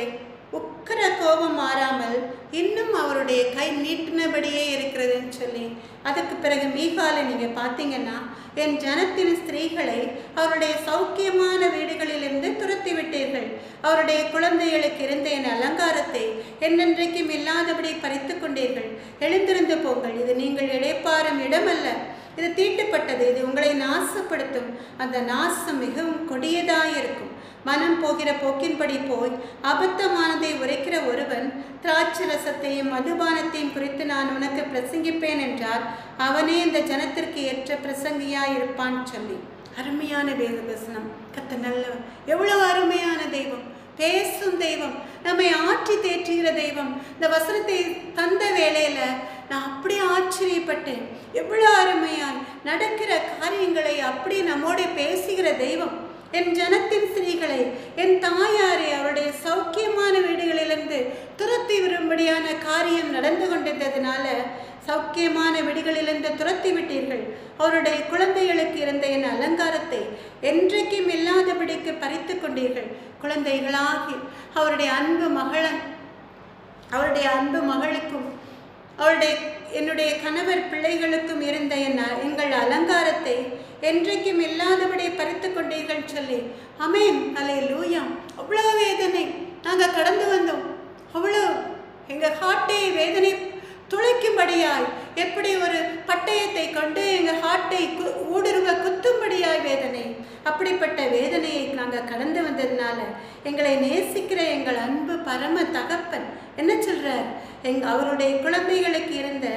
Speaker 1: உக்கர கோபம் மாறாமல் இன்னும் அவருடைய கை நீட்டினபடியே இருக்கிறதுன்னு சொல்லி அதுக்கு பிறகு மீகாலை நீங்கள் பார்த்தீங்கன்னா என் ஜனத்தின் ஸ்திரீகளை அவருடைய சௌக்கியமான வீடுகளிலிருந்து துரத்தி விட்டீர்கள். அவருடைய குழந்தைகளுக்கு இருந்த என் அலங்காரத்தை என்னென்றைக்கும் இல்லாதபடி பறித்து கொண்டீர்கள். எழுந்திருந்து போங்கள் இது நீங்கள் இடைப்பாரும் இடமல்ல. இது தீட்டுப்பட்டது இது உங்களை நாசப்படுத்தும். அந்த நாசம் மிகவும் கொடியதாயிருக்கும். மனம் போகிற போக்கின்படி போய் அபத்தமானதை உரைக்கிற ஒருவன் திராட்சரசத்தையும் மதுபானத்தையும் குறித்து நான் உனக்கு பிரசங்கிப்பேன் என்றால் அவனே இந்த ஜனத்திற்கு ஏற்ற பிரசங்கியாயிருப்பான் சொல்லி. அருமையான வேத வசனம் கத்த நல்லவன் எவ்வளவு அருமையான தெய்வம். பேசும் தெய்வம். நம்மை ஆற்றி தேற்றுகிற தெய்வம். இந்த வசனத்தை தந்த வேளையில நான் அப்படியே ஆச்சரியப்பட்டேன். எவ்வளோ அருமையாய் நடக்கிற காரியங்களை அப்படியே நம்மோட பேசுகிற தெய்வம். என் ஜனத்தின் ஸ்திரீகளை என் தாயாரை அவருடைய சௌக்கியமான வீடுகளிலிருந்து துரத்தி விரும்படியான காரியம் நடந்து கொண்டிருந்ததுனால சௌக்கியமான வீடுகளிலிருந்து துரத்தி விட்டீர்கள். அவருடைய குழந்தைகளுக்கு இருந்த என் அலங்காரத்தை என்றைக்கும் இல்லாதபடிக்கு பறித்து கொண்டீர்கள். குழந்தைகளாகி அவருடைய அன்பு மகளன் அவருடைய அன்பு மகளுக்கும் அவருடைய என்னுடைய கணவர் பிள்ளைகளுக்கும் இருந்த என் அ- எங்கள் அலங்காரத்தை என்றைக்கும் இல்லாதபடி பறித்து கொண்டீர்கள் சொல்லி அமேன் அலை லூயா அவ்வளோ வேதனை. நாங்கள் கடந்து வந்தோம். அவ்வளோ எங்கள் ஹார்ட்டை வேதனை துளைக்கும்படியாய் எப்படி ஒரு பட்டயத்தை கொண்டு எங்கள் ஹார்ட்டை கு ஊடுருவ குத்தும்படியாய் வேதனை. அப்படிப்பட்ட வேதனையை நாங்கள் கடந்து வந்ததுனால எங்களை நேசிக்கிற எங்கள் அன்பு பரம தகப்பன் என்ன சொல்கிறார் எங் அவருடைய குழந்தைகளுக்கு இருந்த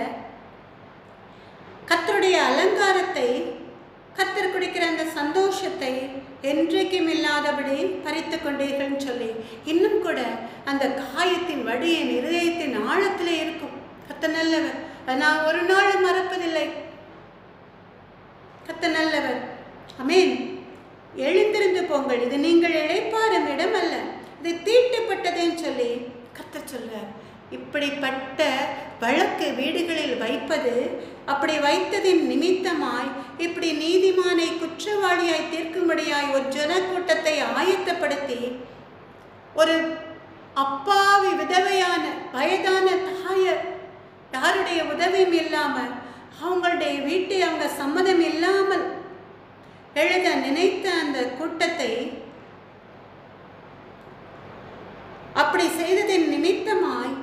Speaker 1: கத்தருடைய அலங்காரத்தை கத்தர் குடிக்கிற அந்த சந்தோஷத்தை என்றைக்கும் இல்லாதபடி பறித்து கொண்டீர்கள்னு சொல்லி இன்னும் கூட அந்த காயத்தின் வடி என் இருதயத்தின் ஆழத்திலே இருக்கும். கத்த நல்லவர். நான் ஒரு நாள் மறப்பதில்லை. கத்த நல்லவர். அமேன். எழுந்திருந்து போங்கள். இது நீங்கள் இழைப்பாரும் இடம் அல்ல இது தீட்டுப்பட்டதுன்னு சொல்லி கத்த சொல்றார். இப்படிப்பட்ட வழக்கு வீடுகளில் வைப்பது அப்படி வைத்ததின் நிமித்தமாய் இப்படி நீதிமானை குற்றவாளியாய் தீர்க்கும்படியாய் ஒரு ஜனக்கூட்டத்தை ஆயத்தப்படுத்தி ஒரு அப்பாவி விதவையான வயதான தாயர் யாருடைய உதவியும் இல்லாமல் அவங்களுடைய வீட்டை அவங்க சம்மதம் இல்லாமல் எழுத நினைத்த அந்த கூட்டத்தை அப்படி செய்ததின் நிமித்தமாய்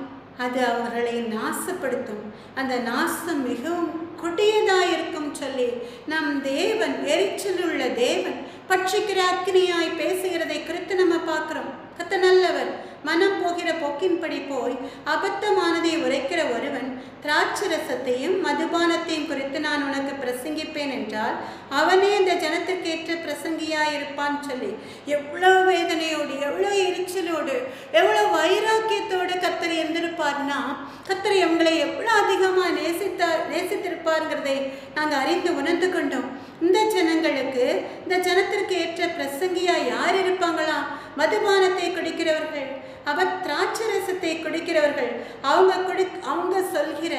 Speaker 1: அது அவர்களை நாசப்படுத்தும். அந்த நாசம் மிகவும் கொடியதாயிருக்கும் சொல்லி நம் தேவன் எரிச்சலுள்ள தேவன் பட்சிக்கிற அக்னியாய் பேசுகிறதை குறித்து நம்ம பார்க்குறோம். கத்த நல்லவர் மனம் போகிற போக்கின்படி போய் அபத்தமானதை உரைக்கிற ஒருவன் திராட்சரசத்தையும் மதுபானத்தையும் குறித்து நான் உனக்கு பிரசங்கிப்பேன் என்றால் அவனே இந்த ஜனத்திற்கேற்ற பிரசங்கியா பராக்கிரமசாலியாக சொல்லி எவ்வளோ வேதனையோடு எவ்வளோ எரிச்சலோடு எவ்வளோ வைராக்கியத்தோடு கத்தர் இருந்திருப்பார்னா கத்தர் எங்களை எவ்வளோ அதிகமாக நேசித்தார் நேசித்திருப்பாருங்கிறதை நாங்கள் அறிந்து உணர்ந்து கொண்டோம் இந்த ஜனங்களுக்கு இந்த ஜனத்திற்கு ஏற்ற பிரசங்கியா யார் இருப்பாங்களா மதுபானத்தை குடிக்கிறவர்கள் அவர் திராட்சரசத்தை குடிக்கிறவர்கள் அவங்க குடி அவங்க சொல்கிற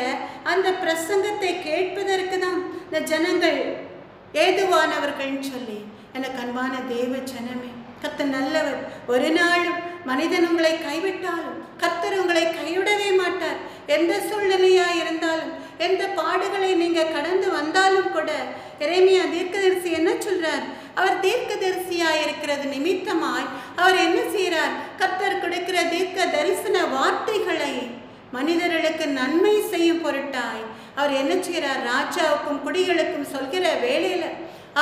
Speaker 1: அந்த பிரசங்கத்தை கேட்பதற்கு தான் இந்த ஜனங்கள் ஏதுவானவர்கள்னு சொல்லி எனக்கு அன்பான தேவ ஜனமே கத்த நல்லவர். ஒரு நாளும் மனிதன் உங்களை கைவிட்டாலும் கத்தர் உங்களை கைவிடவே மாட்டார். எந்த சூழ்நிலையா இருந்தாலும் எந்த பாடுகளை நீங்கள் கடந்து வந்தாலும் கூட எரேமியா தீர்க்கதரிசி என்ன சொல்றார்? அவர் தீர்க்கதரிசியா இருக்கிறது நிமித்தமாய் அவர் என்ன செய்கிறார் கத்தர் கொடுக்கிற தீர்க்க தரிசன வார்த்தைகளை மனிதர்களுக்கு நன்மை செய்யும் பொருட்டாய் அவர் என்ன செய்கிறார்? ராஜாவுக்கும் குடிகளுக்கும் சொல்கிற வேலையில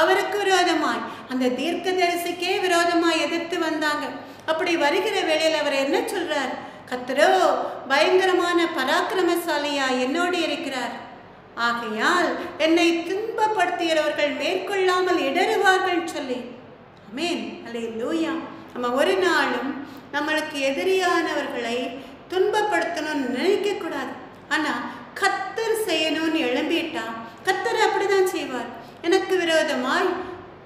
Speaker 1: அவருக்கு விரோதமாய் அந்த தீர்க்க தரிசிக்கே விரோதமாய் எதிர்த்து வந்தாங்க. அப்படி வருகிற வேளையில் அவர் என்ன சொல்றார்? கத்தரோ பயங்கரமான பராக்கிரமசாலியா என்னோடு இருக்கிறார். ஆகையால் என்னை துன்பப்படுத்துகிறவர்கள் மேற்கொள்ளாமல் இடறுவார்கள் சொல்லி. அமேன் அல்லே லூயா நம்ம ஒரு நாளும் நம்மளுக்கு எதிரியானவர்களை துன்பப்படுத்தணும்னு நினைக்கக்கூடாது. ஆனால் கத்தர் செய்யணும்னு எழும்பிட்டா கத்தர் அப்படிதான் செய்வார். எனக்கு விரோதமாய்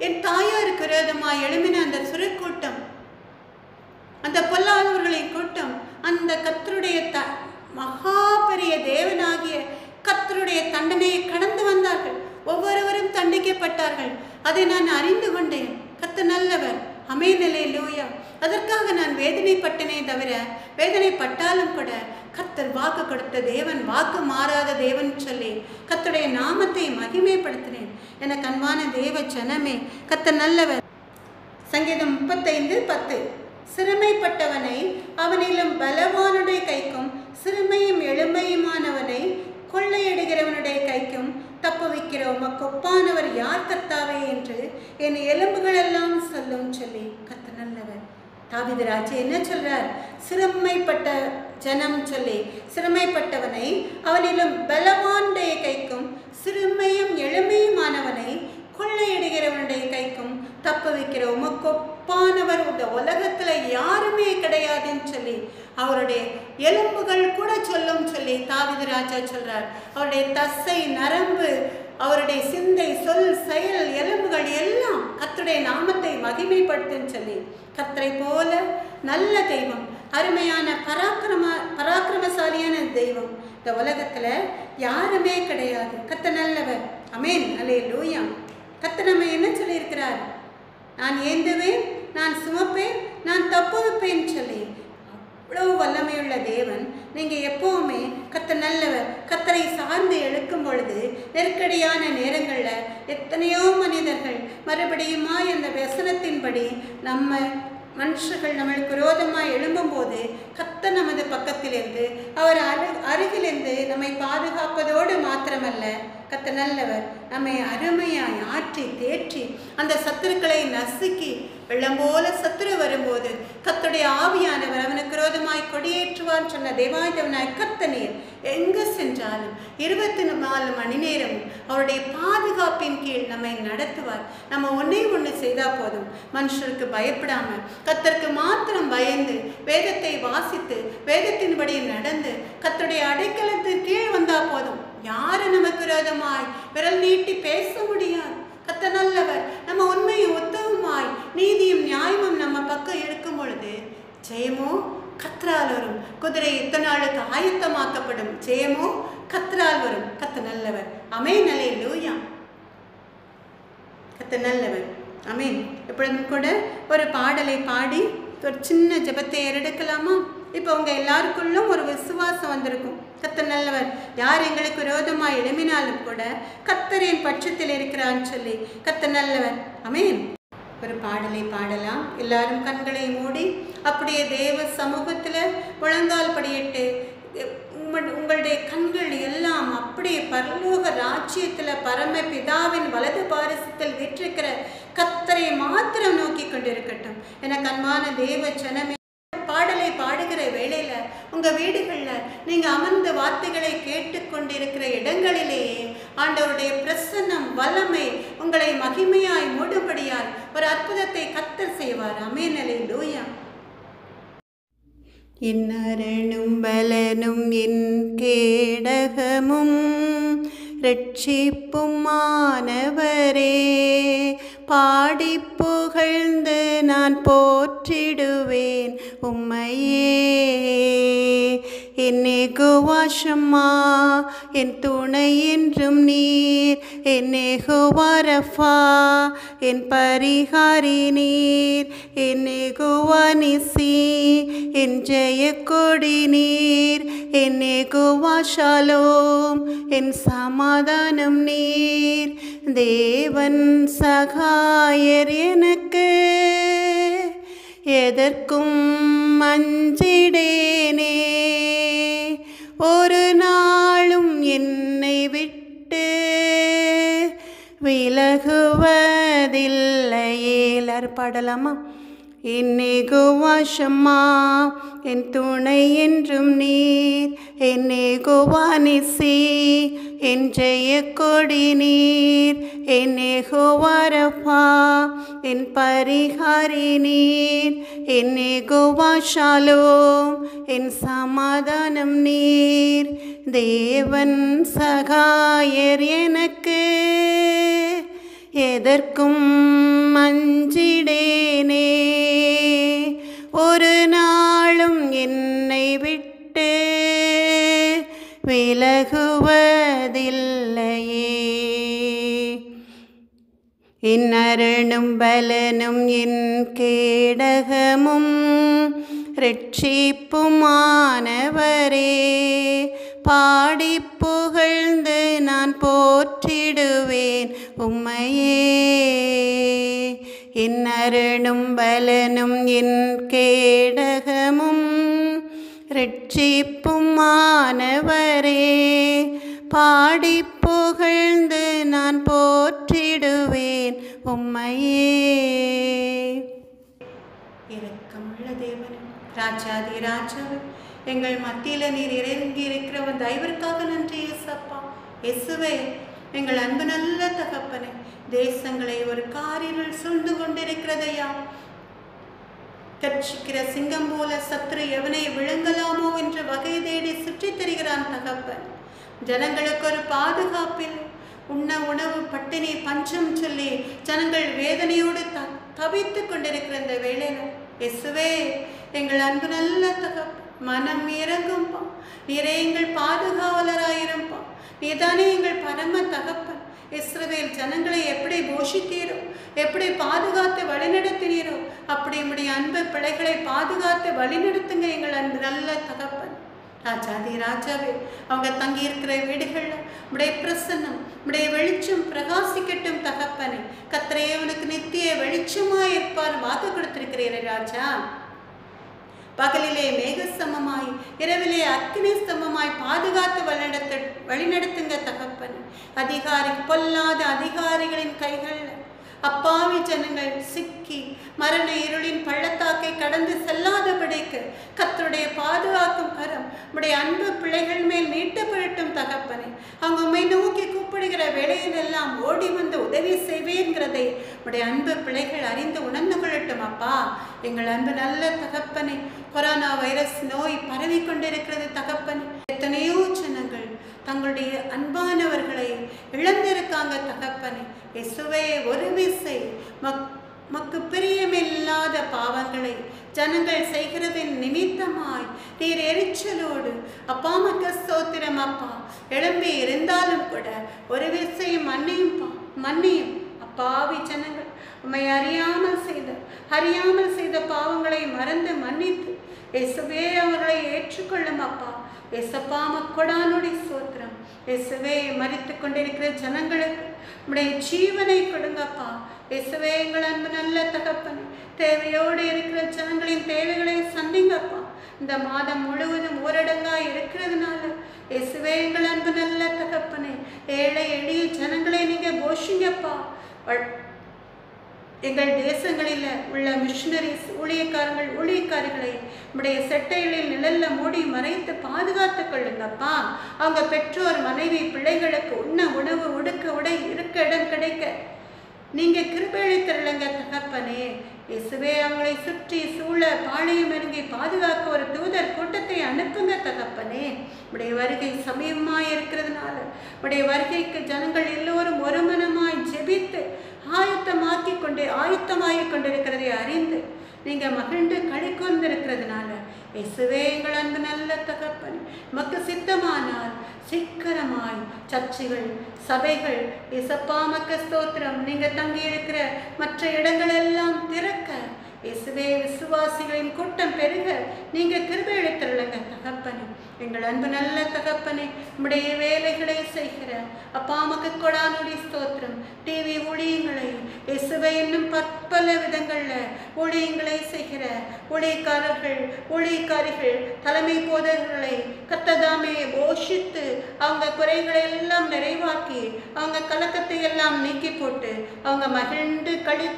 Speaker 1: என் தாயாருக்கு விரோதமாய் எழும்பின அந்த சுரக்கூட்டம் அந்த பொல்லாதவர்களின் கூட்டம் அந்த கத்தருடைய த மகா பெரிய தேவனாகிய கத்தருடைய தண்டனையை கடந்து வந்தார்கள். ஒவ்வொருவரும் தண்டிக்கப்பட்டார்கள். அதை நான் அறிந்து கொண்டேன். கத்து நல்லவர். அமைநிலை லூயா. அதற்காக நான் வேதனைப்பட்டனே தவிர வேதனைப்பட்டாலும் கூட கத்தர் வாக்கு கொடுத்த தேவன் வாக்கு மாறாத தேவன் சொல்லி கத்தருடைய நாமத்தை மகிமைப்படுத்தினேன். என கண்வான தேவ ஜனமே கத்தர் நல்லவர். சங்கீதம் முப்பத்தைந்து பத்து. சிறுமைப்பட்டவனை அவனிலும் பலவானுடைய கைக்கும் சிறுமையை எளிமையுமானவனை கொள்ளையிடுகிறவனுடைய தப்ப வைக்கிற உமக்கு ஒப்பானவர் யார் கத்தாவே என்று என் எலும்புகளெல்லாம் சொல்லும் சொல்லி கத்த நல்லவர். தாவிதராஜ் என்ன சொல்றார்? சிறுமைப்பட்ட ஜனம் சொல்லி சிறுமைப்பட்டவனை அவனிலும் பலவானுடைய கைக்கும் சிறுமையும் எளிமையுமானவனை கொள்ளையிடுகிறவனுடைய கைக்கும் தப்பு வைக்கிற உமக்கு ஒப்பானவர் இந்த உலகத்துல யாருமே கிடையாதுன்னு சொல்லி அவருடைய எலும்புகள் கூட சொல்லும் சொல்லி தாவித ராஜா சொல்றார். அவருடைய தசை நரம்பு அவருடைய சிந்தை சொல் செயல் எலும்புகள் எல்லாம் கத்துடைய நாமத்தை மகிமைப்படுத்துன்னு சொல்லி கத்தரை போல நல்ல தெய்வம் அருமையான பராக்கிரம பராக்கிரமசாலியான தெய்வம். இந்த உலகத்தில் யாருமே கிடையாது. கத்த நல்லவர். அமேன் அலே லூயா கத்த நம்ம என்ன சொல்லியிருக்கிறார்? நான் ஏந்துவேன் நான் சுமப்பேன் நான் தப்பு வைப்பேன் சொல்லி இவ்வளவு வல்லமையுள்ள தேவன் நீங்கள் எப்போவுமே கத்த நல்லவர் கத்தரை சார்ந்து எழுக்கும் பொழுது நெருக்கடியான நேரங்களில் எத்தனையோ மனிதர்கள் மறுபடியுமா இந்த व्यसனத்தின்படி நம்ம மனுஷர்கள் நம்மளுக்கு விரோதமாக எழும்பும்போது கத்த நமது பக்கத்திலிருந்து அவர் அரு அருகிலிருந்து நம்மை பாதுகாப்பதோடு மாத்திரமல்ல கத்த நல்லவர் நம்மை அருமையாய் ஆற்றி தேற்றி அந்த சத்துருக்களை நசுக்கி வெள்ளம் போல சத்துரு வரும்போது கத்துடைய ஆவியானவர் அவனுக்கு விரோதமாய் கொடியேற்றுவான் சொன்ன தேவாயுதவனாய் கத்த நீர் எங்கு சென்றாலும் இருபத்தி நாலு மணி நேரம் அவருடைய பாதுகாப்பின் கீழ் நம்மை நடத்துவார். நம்ம ஒன்னே ஒன்று செய்தால் போதும். மனுஷருக்கு பயப்படாம கத்தருக்கு மாத்திரம் பயந்து வேதத்தை வாசித்து வேதத்தின்படி நடந்து கத்தருடைய அடைக்கலத்தின் கீழ் வந்தா போதும். யாரு நமக்கு விரோதமாய் விரல் நீட்டி பேச முடியாது. கத்த நல்லவர் நம்ம உண்மையை உத்தவமாய் நீதியும் நியாயமும் நம்ம பக்கம் இருக்கும் பொழுது ஜெயமோ கத்ரால் வரும். குதிரை இத்தனை நாளுக்கு ஆயத்தமாக்கப்படும்? ஜெயமோ கத்ரால் வரும். கத்த நல்லவர். அமேன் நலே லூயா கத்த நல்லவர். அமீன் எப்பொழுதும் கூட ஒரு பாடலை பாடி ஒரு சின்ன ஜெபத்தை எடுக்கலாமா இப்போ உங்கள் எல்லாருக்குள்ளும் ஒரு விசுவாசம் வந்திருக்கும். கத்தர் நல்லவர். யார் எங்களுக்கு விரோதமாக எழுமினாலும் கூட கத்தர் என் பட்சத்தில் இருக்கிறான்னு சொல்லி கத்தர் நல்லவர். அமேன் ஒரு பாடலை பாடலாம். எல்லாரும் கண்களை மூடி அப்படியே தேவ சமூகத்தில் முழங்கால் படியிட்டு உங்கள்- உங்களுடைய கண்கள் எல்லாம் அப்படியே பரலோக ராஜ்யத்தில் பரம பிதாவின் வலது பாரிசத்தில் விற்றிருக்கிற கத்தரை மாத்திரம் நோக்கி கொண்டிருக்கட்டும். என கண்மான தேவ ஜனமே பாடலை பாடுகிற வேளையில உங்க வீடுகள்ல நீங்க அமர்ந்த வார்த்தைகளை கேட்டுக்கொண்டிருக்கிற இடங்களிலேயே ஆண்டவருடைய பிரசன்னம் வல்லமை உங்களை மகிமையாய் மூடும்படியாய் ஒரு அற்புதத்தை கத்தர் செய்வார். அமேனலை லூயா இன்னரனும் பலனும் என் கேடகமும் ரட்சிப்பும் மாணவரே. பாடி புகழ்ந்து நான் போற்றிடுவேன். உம்மையே. என்னே குவாஷம்மா என் துணை என்றும் நீர். என்னே குவாரஃபா என் பரிகாரி நீர். என்னே குவானிசி என் ஜெய கொடி நீர். என்னே குவாஷாலோம் என் சமாதானம் நீர். தேவன் சகாயர் எனக்கு. எதற்கும் மஞ்சிடேனே ஒரு நாளும் என்னை விட்டு விலகுவதில்லையே எல்லாரும் பாடலாமா? என்னை வாஷம்மா என் துணை என்றும் நீர். என்னை குவானிசி என் ஜெய கொடி நீர். என்னை குவாரப்பா என் பரிகாரி நீர். என்னை குவாஷாலோம் என் சமாதானம் நீர். தேவன் சகாயர் எனக்கு. எதற்கும் மஞ்சிடேனே. ஒரு நாளும் என்னை விட்டு விலகுவதில்லையே. இன்னரணும் பலனும் என் கேடகமும் ரட்சிப்புமானவரே. பாடி புகழ்ந்து நான் போற்றிடுவேன். உம்மையே இன்னரணும் பலனும் என் கேடகமும் ரட்சிப்புமானவரே பாடி புகழ்ந்து நான் போற்றிடுவேன். உம்மையே இரக்கமுள்ள தேவன் ராஜாதி ராஜாவே எங்கள் மத்தியில் நீர் இறங்கி இருக்கிறவன் தயவிற்காக நன்றி இயேசப்பா எசுவே எங்கள் அன்பு நல்ல தகப்பனே தேசங்களை ஒரு காரில் சூழ்ந்து கொண்டிருக்கிறதையா? கட்சிக்கிற சிங்கம் போல சத்ரு எவனை விழுங்கலாமோ என்று வகை தேடி சுற்றித் தருகிறான் தகப்பன். ஜனங்களுக்கு ஒரு பாதுகாப்பில் உண்ண உணவு பட்டினி பஞ்சம் சொல்லி ஜனங்கள் வேதனையோடு த தவித்து கொண்டிருக்கிற இந்த வேளையில் எசுவே எங்கள் அன்பு நல்ல தகப்பன் மனம் இறங்கும்பா. நீரே எங்கள் பாதுகாவலராயிரும்பா. நீதானே எங்கள் பரம தகப்பன். இஸ்ரவேல் ஜனங்களை எப்படி போஷித்தீரோ எப்படி பாதுகாத்து வழிநடத்தினீரோ அப்படி உம்முடைய அன்பு பிள்ளைகளை பாதுகாத்து வழிநடத்துங்க எங்கள் அன்பு நல்ல தகப்பன். ராஜாதி ராஜாவே அவங்க தங்கி இருக்கிற வீடுகளில் உடைய பிரசன்னம் உடைய வெளிச்சம் பிரகாசிக்கட்டும் தகப்பனே. கத்திரையே உனக்கு நித்திய வெளிச்சமாக இருப்பார் வாக்கு கொடுத்திருக்கிறீரே ராஜா. பகலிலே மேகஸ்தமமாய் இரவிலே அக்னி ஸ்தம்பமாய் பாதுகாத்து வழிநடத்த வழிநடத்துங்க தகப்பன். அதிகாரி பொல்லாத அதிகாரிகளின் கைகள் அப்பாவி ஜனங்கள் சிக்கி மரண இருளின் பள்ளத்தாக்கை கடந்து செல்லாதபடிக்கு கத்தருடைய பாதுகாக்கும் கரம் உடைய அன்பு பிள்ளைகள் மேல் நீட்டப்படட்டும் தகப்பனே. அவங்க உண்மை நோக்கி கூப்பிடுகிற வேலையிலெல்லாம் ஓடி வந்து உதவி செய்வேங்கிறதை உடைய அன்பு பிள்ளைகள் அறிந்து உணர்ந்து கொள்ளட்டும் அப்பா. எங்கள் அன்பு நல்ல தகப்பனே. கொரோனா வைரஸ் நோய் பரவி கொண்டிருக்கிறது தகப்பனே. எத்தனையோ தங்களுடைய அன்பானவர்களை இழந்திருக்காங்க தகப்பனே. எசுவே ஒரு விசை. மக் மக்கு பிரியமில்லாத பாவங்களை ஜனங்கள் செய்கிறதின் நிமித்தமாய் நீர் எரிச்சலோடு அப்பா மக்க ஸ்தோத்திரம் அப்பா எழும்பி இருந்தாலும் கூட ஒரு விசையும் மன்னியும் பா மன்னியும். அப்பாவி ஜனங்கள் உம்மை அறியாமல் செய்த அறியாமல் செய்த பாவங்களை மறந்து மன்னித்து எசுவே அவர்களை ஏற்றுக்கொள்ளும் அப்பா. எசப்பா மக்கொடானுடைய சோத் இயேசுவே மறித்து கொண்டிருக்கிற ஜனங்களுக்கு உடைய ஜீவனை கொடுங்கப்பா. இயேசுவே எங்கள் அன்பு நல்ல தகப்பனே தேவையோடு இருக்கிற ஜனங்களின் தேவைகளை சந்திங்கப்பா. இந்த மாதம் முழுவதும் ஊரடங்கா இருக்கிறதுனால இயேசுவே எங்கள் அன்பு நல்ல தகப்பனே ஏழை எளிய ஜனங்களை நீங்க போஷிங்கப்பா. எங்கள் தேசங்களில் உள்ள மிஷினரிஸ் ஊழியக்காரங்கள் ஊழியக்காரிகளை நம்முடைய செட்டைகளில் நிழல்ல மூடி மறைத்து பாதுகாத்து கொள்ளுங்கப்பா. அவங்க பெற்றோர் மனைவி பிள்ளைகளுக்கு உண்ண உணவு உடுக்க உடை இருக்க இடம் கிடைக்க. நீங்கள் கிருபையளித்தருளுங்க தகப்பனே. இயேசுவே அவங்களை சுற்றி சூழ பாளையம் இறங்கி பாதுகாக்க ஒரு தூதர் கூட்டத்தை அனுப்புங்க தகப்பனே. உடைய வருகை சமயமாய் இருக்கிறதுனால உடைய வருகைக்கு ஜனங்கள் எல்லோரும் ஒரு மனமாய் ஜெபித்து ஆயத்தமாக்கி கொண்டு ஆயத்தமாகி கொண்டிருக்கிறதை அறிந்து நீங்கள் மகிழ்ந்து களி கொண்டிருக்கிறதுனால இயேசுவே எங்கள் அன்பு நல்ல தகப்பன். மக்கு சித்தமானால் சீக்கிரமாய் சர்ச்சைகள் சபைகள் இசப்பா மக்க ஸ்தோத்திரம். நீங்கள் தங்கி இருக்கிற மற்ற இடங்கள் எல்லாம் திறக்க இயேசுவே விசுவாசிகளின் கூட்டம் பெருக. நீங்கள் கிருபை எடுத்துருளுங்க தகப்பனே. எங்கள் அன்பு நல்ல தகப்பனே நம்முடைய வேலைகளை செய்கிற அப்பா மக்கு கொடானுடைய ஸ்தோத்திரம். டிவி ஊழியங்களை இசுவை இன்னும் பற்பல விதங்களில் ஊழியங்களை செய்கிற ஊழியக்காரர்கள் ஊழியக்காரிகள் தலைமை போதர்களை கத்ததாமே போஷித்து அவங்க குறைகளை எல்லாம் நிறைவாக்கி அவங்க கலக்கத்தை எல்லாம் நீக்கி போட்டு அவங்க மகிழ்ந்து களி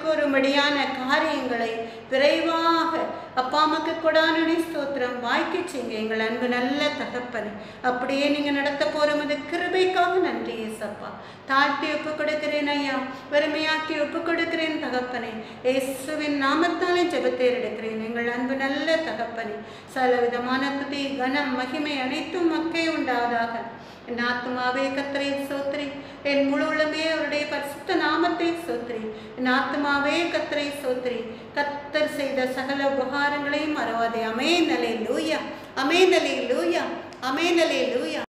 Speaker 1: காரியங்களை விரைவாக அப்பா அம்மாக்கு கொடானுடைய ஸ்தோத்திரம். வாய்க்கு செய்யுங்க. எங்கள் அன்பு நல்ல தகப்பனே. அப்படியே நீங்க நடத்த போற அது கிருபைக்காக நன்றி ஏசப்பா தாழ்த்தி ஒப்பு கொடுக்கிறேன் ஐயா. வறுமையாக்கி ஒப்பு கொடுக்கிறேன் தகப்பனே. இயேசுவின் நாமத்தாலே ஜெபத்தேர் எடுக்கிறேன். எங்கள் அன்பு நல்ல தகப்பனே. சல விதமான துதி கனம் மகிமை அனைத்தும் மக்கே உண்டாதாக என் ஆத்மாவே கத்தரை சோத்ரி. என் முழு உலமே அவருடைய பரிசுத்த நாமத்தை சோத்ரி. என் ஆத்மாவே கத்தரை சோத்ரி. கத்தர் செய்த சகல உபகாரங்களையும் மறவாதே. அமே நலே லூயா அமே நலே லூயா அமே நலே லூயா